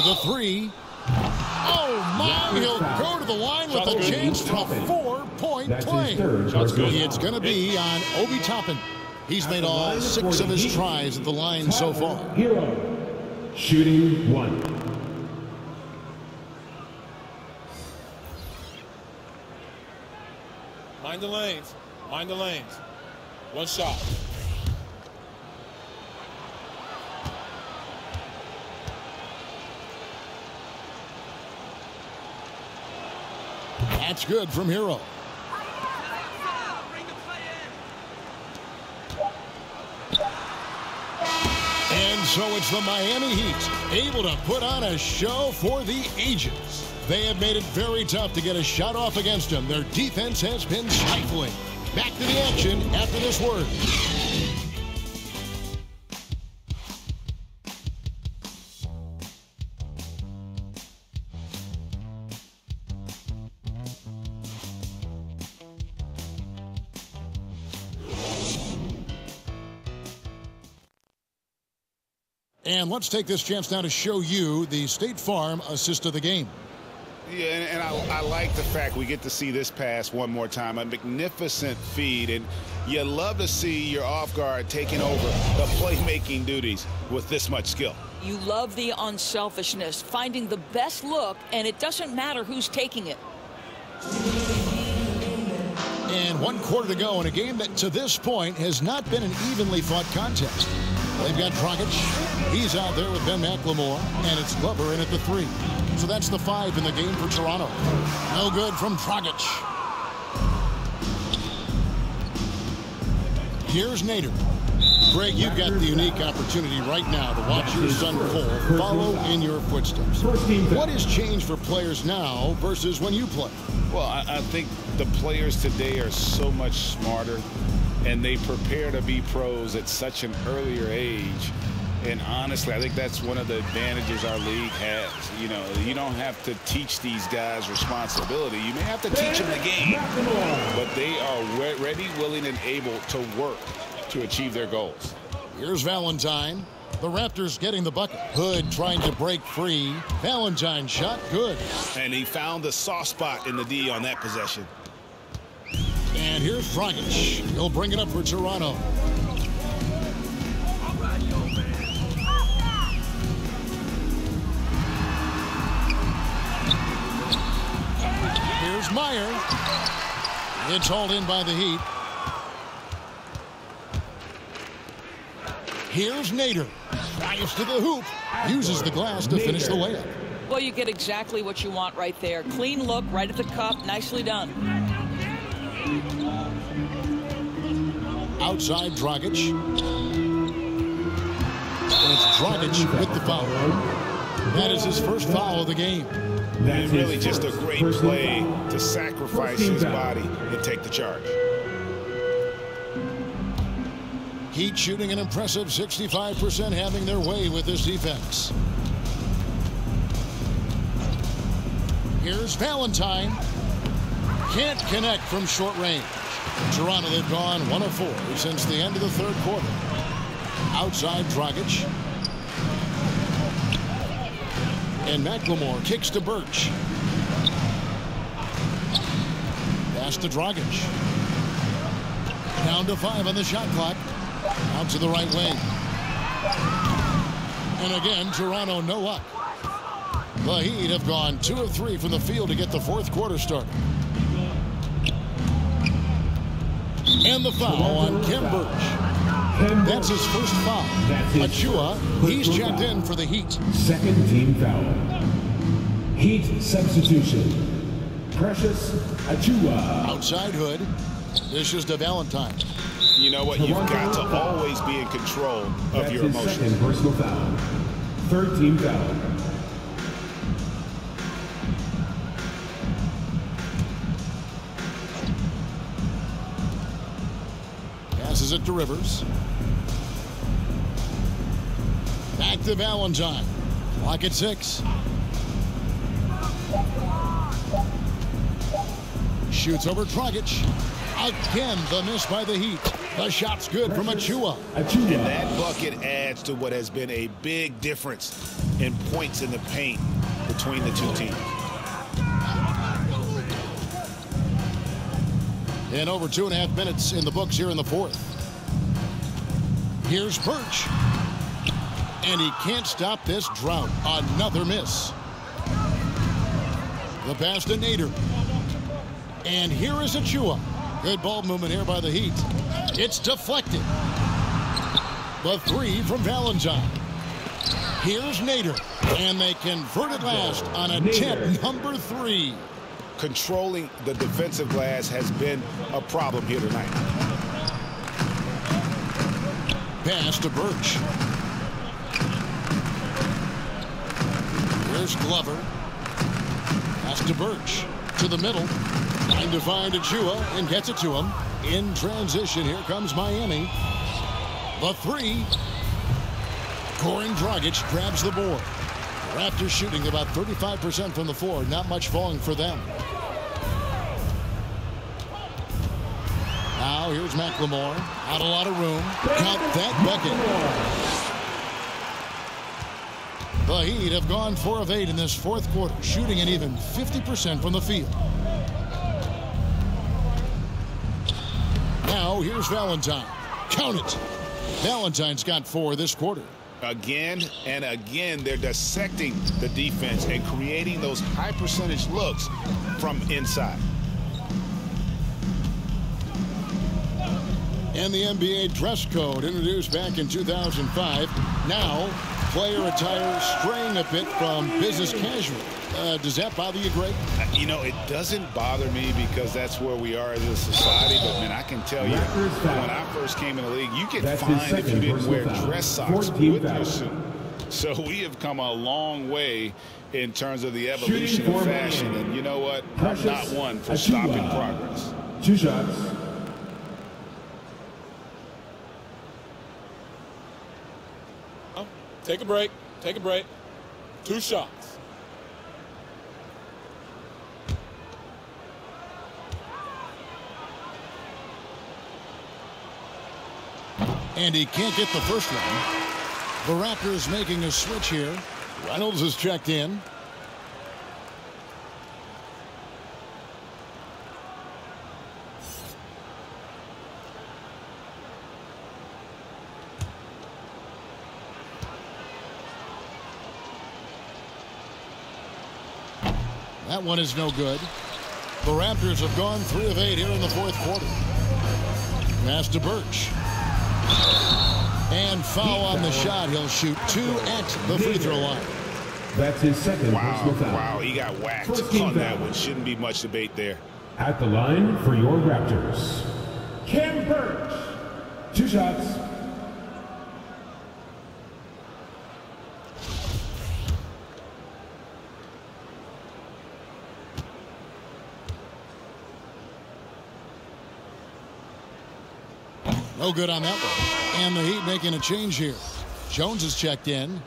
For the three. Oh, my. He'll go to the line with a chance for a four-point play. It's going to be on Obi Toppin. He's made all six of his tries at the line so far. Herro. Shooting one. Mind the lanes. Mind the lanes. One shot. That's good from Herro. And so it's the Miami Heat able to put on a show for the ages. They have made it very tough to get a shot off against them. Their defense has been stifling. Back to the action after this word. And let's take this chance now to show you the State Farm assist of the game. Yeah, and, and I, I, like the fact we get to see this pass one more time. A magnificent feed, and you love to see your off guard taking over the playmaking duties with this much skill. You love the unselfishness, finding the best look, and it doesn't matter who's taking it. And one quarter to go in a game that to this point has not been an evenly fought contest. They've got Dragic. He's out there with Ben McLemore, and it's Glover in at the three. So that's the five in the game for Toronto. No good from Dragic. Here's Nader. Greg, you've got the unique opportunity right now to watch your son Cole follow in your footsteps. What has changed for players now versus when you played? Well, I, I think the players today are so much smarter and they prepare to be pros at such an earlier age. And honestly, I think that's one of the advantages our league has. You know, you don't have to teach these guys responsibility. You may have to teach them the game, but they are ready, willing, and able to work to achieve their goals. Here's Valentine. The Raptors getting the bucket. Hood trying to break free. Valentine shot good. And he found the soft spot in the D on that possession. And here's Dragic. He'll bring it up for Toronto. Here's Meyer. It's hauled in by the Heat. Here's Nader. Drives to the hoop. Uses the glass to finish the layup. Well, you get exactly what you want right there. Clean look, right at the cup. Nicely done. Outside Dragic. And it's Dragic with the foul. That is his first foul of the game. And really just a great play to sacrifice his body and take the charge. Heat shooting an impressive 65% having their way with this defense. Here's Valentine. Can't connect from short range. Toronto, they've gone 1 of 4 since the end of the third quarter. Outside Dragic. And McLemore kicks to Birch. Pass to Dragic. Down to five on the shot clock. Out to the right wing. And again, Toronto no luck. The Heat have gone two of three from the field to get the fourth quarter started. And the foul on Khem Birch. That's his first foul. Achiuwa, he's checked in for the Heat. Second team foul. Heat substitution. Precious Achiuwa. Outside Hood. This is to Valentine. You know what? You've got to always be in control of That's your emotions. second personal foul. Third team foul. Passes it to Rivers. Back to Valentine. Clock at six. Shoots over Dragic. Again, the miss by the Heat. The shot's good from Achiuwa. And that bucket adds to what has been a big difference in points in the paint between the two teams. And over two and a half minutes in the books here in the fourth. Here's Birch. And he can't stop this drought. Another miss. The pass to Nader. And here is Achiuwa. Good ball movement here by the Heat. It's deflected. The three from Valentine. Here's Nader. And they convert it last on attempt number three. Controlling the defensive glass has been a problem here tonight. Pass to Birch. Here's Glover. Pass to Birch. To the middle. Trying to find Achiuwa and gets it to him. In transition, here comes Miami. The three. Goran Dragic grabs the board. Raptors shooting about 35% from the floor. Not much falling for them. Here's McLemore. Out a lot of room. Count that bucket. The Heat have gone 4 of 8 in this fourth quarter, shooting an even 50% from the field. Now, here's Valentine. Count it. Valentine's got four this quarter. Again and again, they're dissecting the defense and creating those high percentage looks from inside. And the NBA dress code introduced back in 2005. Now, player attire straying a bit from business casual. Uh, does that bother you, Greg? You know, it doesn't bother me because that's where we are as a society. But, man, I can tell you, when I first came in the league, you get That's fined if you didn't wear foul. dress socks with your suit. So we have come a long way in terms of the evolution of fashion. And you know what? I'm Precious not one for Achiuwa. stopping progress. Two shots. Take a break. Take a break. Two shots. And he can't get the first one. The Raptors making a switch here. Reynolds is checked in. That one is no good. The Raptors have gone three of eight here in the fourth quarter. Pass to Birch. And foul on the shot. He'll shoot two at the free throw line. That's his second Wow, wow, he got whacked First team on that one. Shouldn't be much debate there. At the line for your Raptors. Khem Birch. Two shots. No good on that one. And the Heat making a change here. Jones is checked in.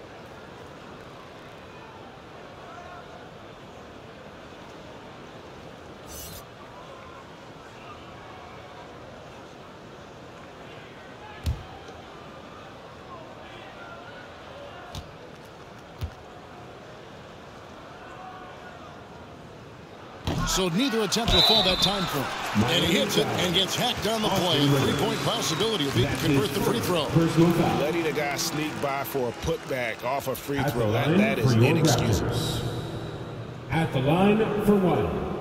So neither attempt will fall that time for him. And he hits it and gets hacked on the play. Three-point possibility if he can convert the free throw. Personal foul. Letting a guy sneak by for a putback off a free throw, that, that is inexcusable. At the line for one.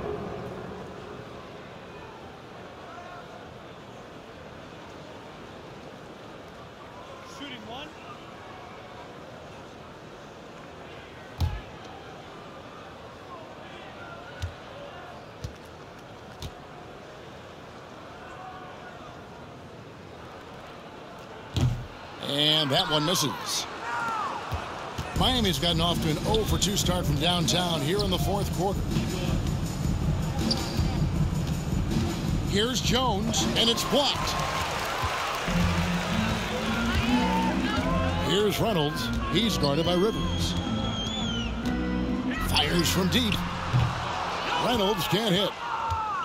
That one misses. Miami's gotten off to an 0 for 2 start from downtown here in the fourth quarter. Here's Jones, and it's blocked. Here's Reynolds. He's guarded by Rivers. Fires from deep. Reynolds can't hit.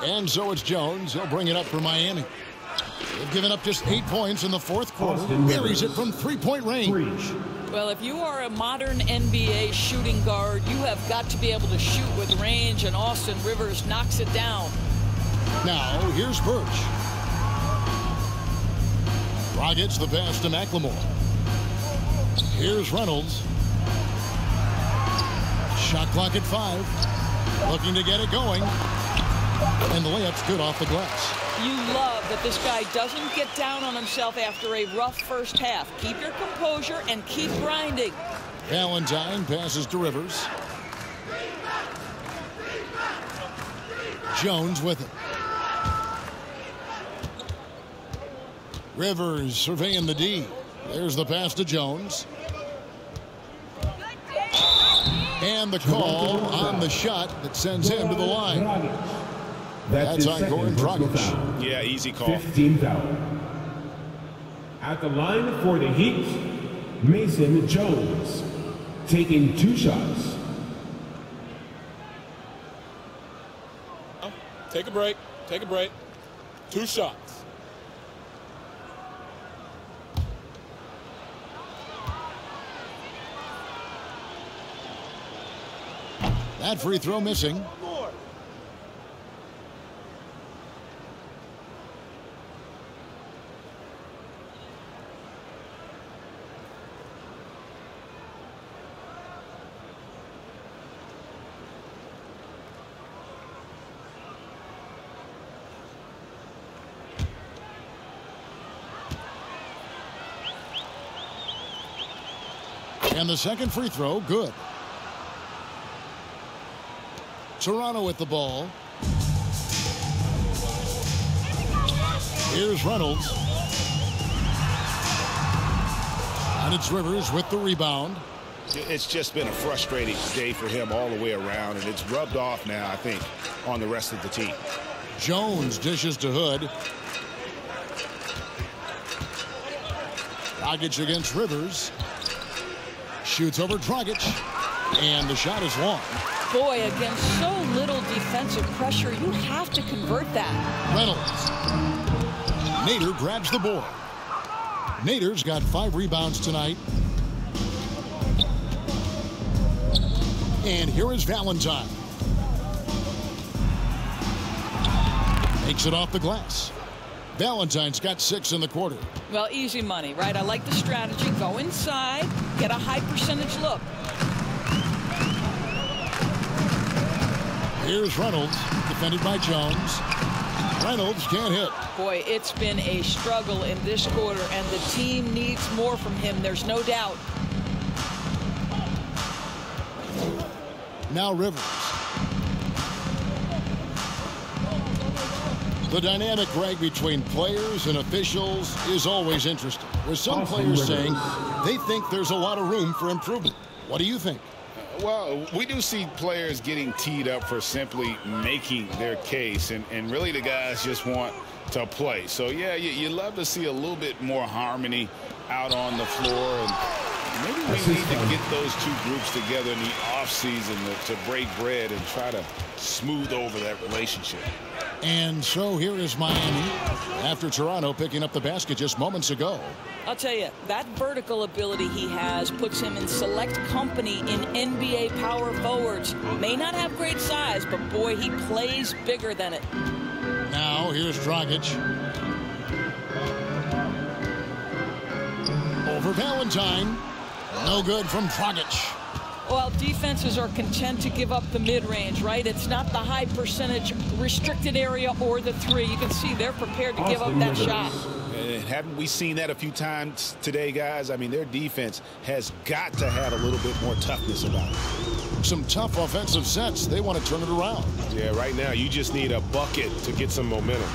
And so it's Jones. He'll bring it up for Miami. They've given up just eight points in the fourth quarter. Austin Buries it from three-point range. Well, if you are a modern NBA shooting guard, you have got to be able to shoot with range, and Austin Rivers knocks it down. Now, here's Birch. Rockets the pass to McLemore. Here's Reynolds. Shot clock at five. Looking to get it going. And the layup's good off the glass. You love that this guy doesn't get down on himself after a rough first half. Keep your composure and keep grinding. Valentine passes to Rivers. Jones with it. Rivers surveying the D. There's the pass to Jones. And the call on the shot that sends him to the line. That's, That's his on second Goran personal foul. Yeah, easy call. 15 foul. At the line for the Heat, Mason Jones, taking two shots. Take a break. Take a break. Two shots. That free throw missing. And the second free throw, good. Toronto with the ball. Here's Reynolds. And it's Rivers with the rebound. It's just been a frustrating day for him all the way around, and it's rubbed off now, I think, on the rest of the team. Jones dishes to Hood. Dragic against Rivers. Shoots over Dragic. And the shot is long. Boy, against so little defensive pressure, you have to convert that. Reynolds. Nader grabs the board. Nader's got five rebounds tonight. And here is Valentine. Takes it off the glass. Valentine's got six in the quarter. Well, easy money, right? I like the strategy. Go inside, get a high percentage look. Here's Reynolds, defended by Jones. Reynolds can't hit. Boy, it's been a struggle in this quarter, and the team needs more from him. There's no doubt. Now Rivers. The dynamic, Greg, between players and officials is always interesting. With some players saying they think there's a lot of room for improvement. What do you think? Uh, well, we do see players getting teed up for simply making their case, and, and really the guys just want to play. So, yeah, you, you love to see a little bit more harmony out on the floor. And maybe we need to get those two groups together in the offseason to, to break bread and try to smooth over that relationship. And so here is Miami after Toronto picking up the basket just moments ago. I'll tell you, that vertical ability he has puts him in select company in NBA power forwards. May not have great size, but boy, he plays bigger than it. Now here's Dragic. Over Valentine. No good from Dragic. Well, defenses are content to give up the mid-range, right? It's not the high percentage restricted area or the three. You can see they're prepared to give up that shot. And haven't we seen that a few times today, guys? I mean, their defense has got to have a little bit more toughness about it. Some tough offensive sets. They want to turn it around. Yeah, right now you just need a bucket to get some momentum.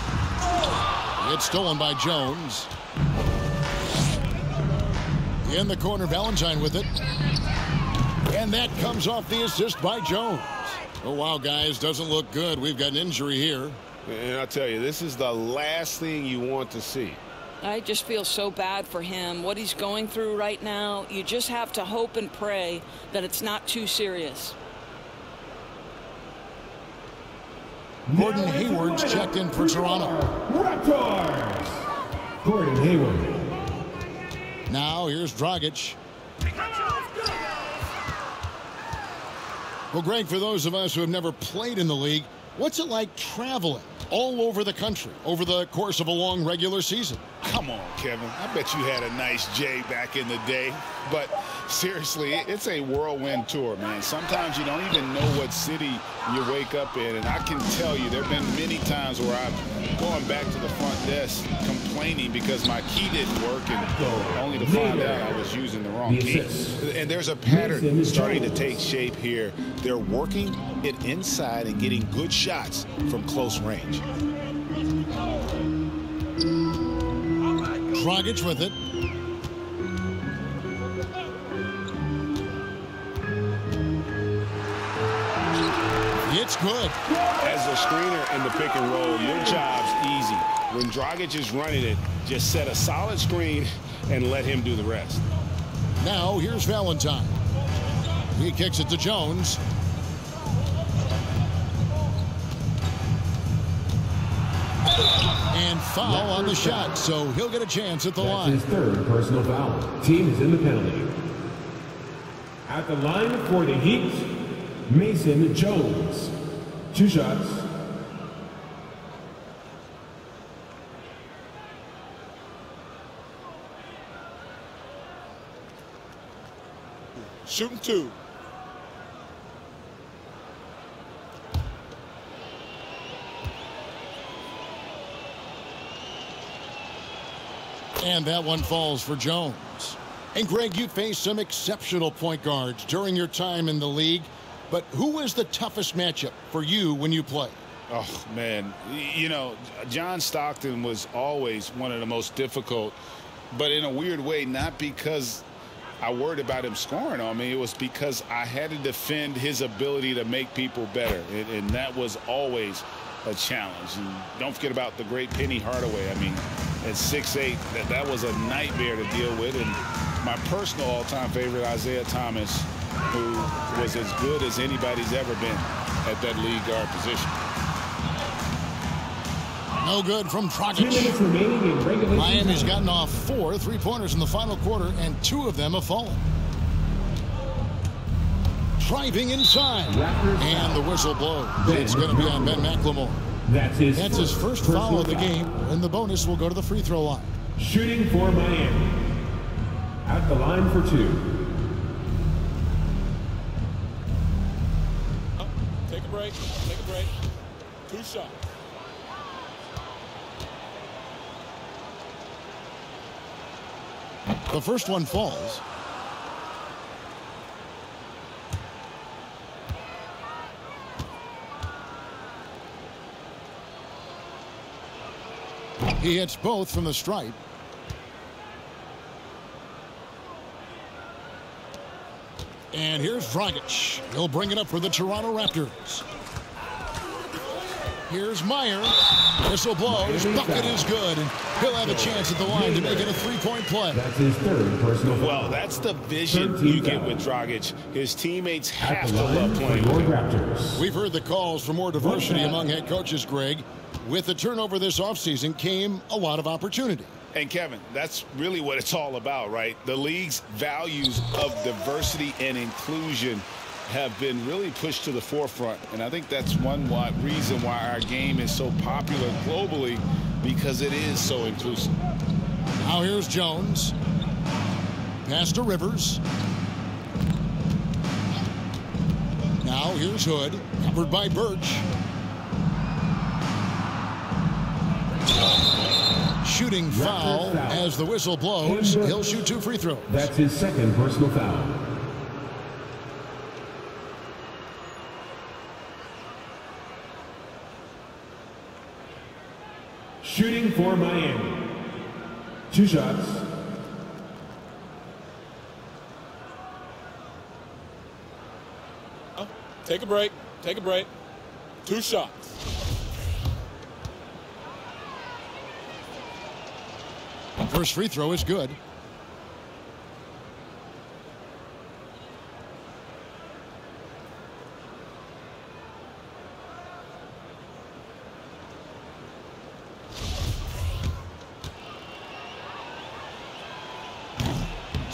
It's stolen by Jones. In the corner, Valentine with it. And that comes off the assist by Jones. Oh, wow, guys, doesn't look good. We've got an injury here. And I tell you, this is the last thing you want to see. I just feel so bad for him. What he's going through right now, you just have to hope and pray that it's not too serious. Gordon Hayward's checked in for Toronto. Raptors! Gordon Hayward. Now here's Dragic. Well, Greg, for those of us who have never played in the league, what's it like traveling all over the country over the course of a long regular season? Come on, Kevin. I bet you had a nice J back in the day. But seriously, it's a whirlwind tour, man. Sometimes you don't even know what city you wake up in. And I can tell you there have been many times where I'm going back to the front desk complaining because my key didn't work and only to find out I was using the wrong key. And there's a pattern starting to take shape here. They're working it inside and getting good shots from close range. Dragic with it. It's good. As a screener in the pick and roll, your job's easy. When Dragic is running it, just set a solid screen and let him do the rest. Now here's Valentine. He kicks it to Jones. And foul on the shot, so he'll get a chance at the That's line. his third personal foul. Team is in the penalty. At the line for the Heat, Mason Jones. Two shots. Shooting two. And that one falls for Jones. And Greg, you faced some exceptional point guards during your time in the league. But who was the toughest matchup for you when you played? Oh, man. You know, John Stockton was always one of the most difficult, but in a weird way, not because I worried about him scoring on me. It was because I had to defend his ability to make people better. And, and that was always a challenge. And don't forget about the great Penny Hardaway. I mean, at 6'8", that, that was a nightmare to deal with. And my personal all-time favorite, Isiah Thomas, who was as good as anybody's ever been at that lead guard position. No good from Two minutes remaining in regulation Miami's time. gotten off four three-pointers in the final quarter, and two of them have fallen. Driving inside. And the whistle blows. It's going to be on Ben McLemore. That's his, That's his first foul of the game, and the bonus will go to the free throw line. Shooting for Miami. At the line for two. Oh, take a break. Take a break. Two shots. The first one falls. He hits both from the stripe. And here's Dragic. He'll bring it up for the Toronto Raptors. Here's Meyer. Whistle blows. Bucket is good. He'll have a chance at the line to make it a three-point play. That's his third personal foul. Well, that's the vision you get with Dragic. His teammates have to love playing your with him. Raptors. We've heard the calls for more diversity among head coaches, Greg. With the turnover this offseason came a lot of opportunity. And Kevin, that's really what it's all about, right? The league's values of diversity and inclusion have been really pushed to the forefront. And I think that's one why, reason why our game is so popular globally because it is so inclusive. Now here's Jones. Pass to Rivers. Now here's Hood. Covered by Birch. Shooting foul foul. as the whistle blows. He'll shoot two free throws. That's his second personal foul. Shooting for Miami. Two shots. Take a break. Take a break. Two shots. First free throw is good.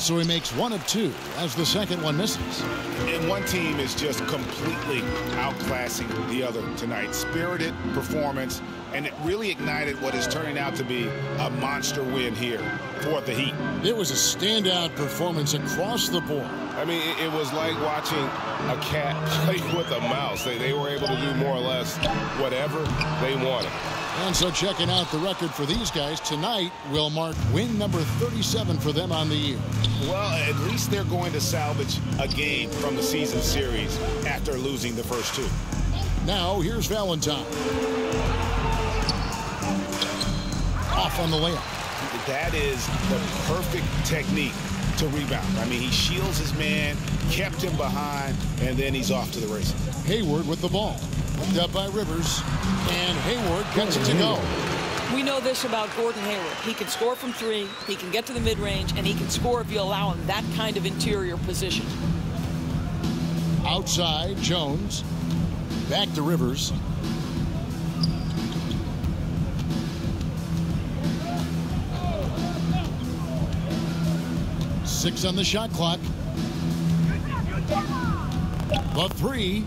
So he makes one of two as the second one misses. And one team is just completely outclassing the other tonight. Spirited performance, and it really ignited what is turning out to be a monster win here for the Heat. It was a standout performance across the board. I mean, it, was like watching a cat play with a mouse. They, they were able to do more or less whatever they wanted. And so checking out the record for these guys tonight will mark win number 37 for them on the year. Well, at least they're going to salvage a game from the season series after losing the first two. Now here's Valentine. Off on the layup. That is the perfect technique to rebound. I mean, he shields his man, kept him behind, and then he's off to the races. Hayward with the ball. Up by Rivers. And Hayward gets it to go. We know this about Gordon Hayward. He can score from three, he can get to the mid-range, and he can score if you allow him that kind of interior position. Outside, Jones. Back to Rivers. Six on the shot clock. The three.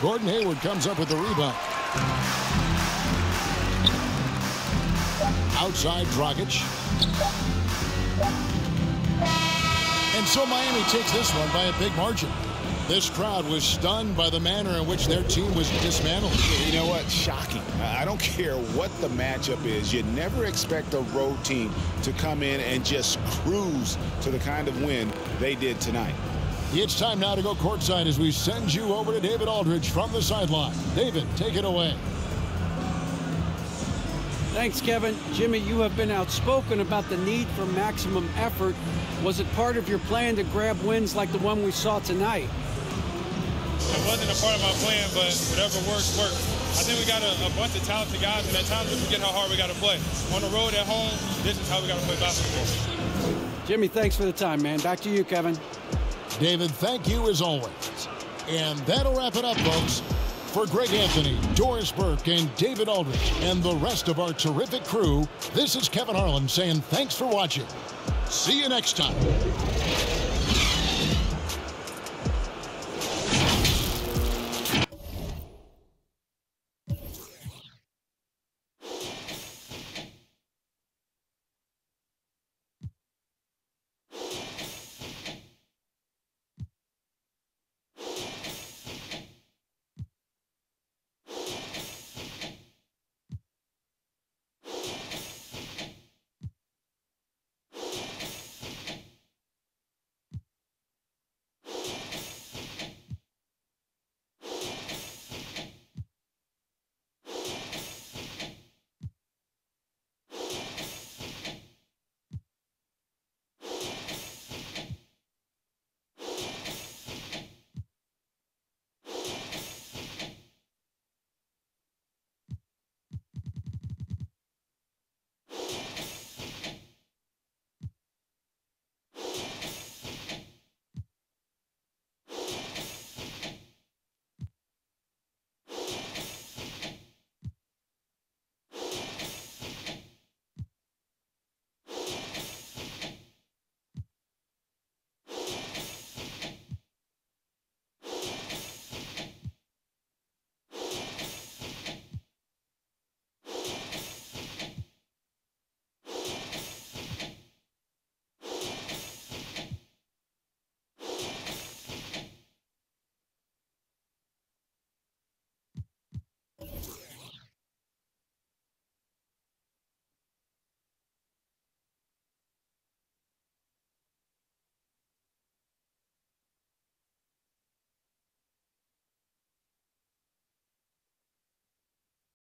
Gordon Hayward comes up with the rebound. Outside Dragic. And so Miami takes this one by a big margin. This crowd was stunned by the manner in which their team was dismantled. You know what? Shocking. I don't care what the matchup is. You never expect a road team to come in and just cruise to the kind of win they did tonight. It's time now to go courtside as we send you over to David Aldridge from the sideline. David, take it away. Thanks, Kevin. Jimmy, you have been outspoken about the need for maximum effort. Was it part of your plan to grab wins like the one we saw tonight? It wasn't a part of my plan, but whatever works, works. I think we got a, a bunch of talented guys, and at times we forget how hard we got to play. On the road, at home, this is how we got to play basketball. Jimmy, thanks for the time, man. Back to you, Kevin. David, thank you as always. And that'll wrap it up, folks. For Greg Anthony, Doris Burke, and David Aldridge, and the rest of our terrific crew, this is Kevin Harlan saying thanks for watching. See you next time.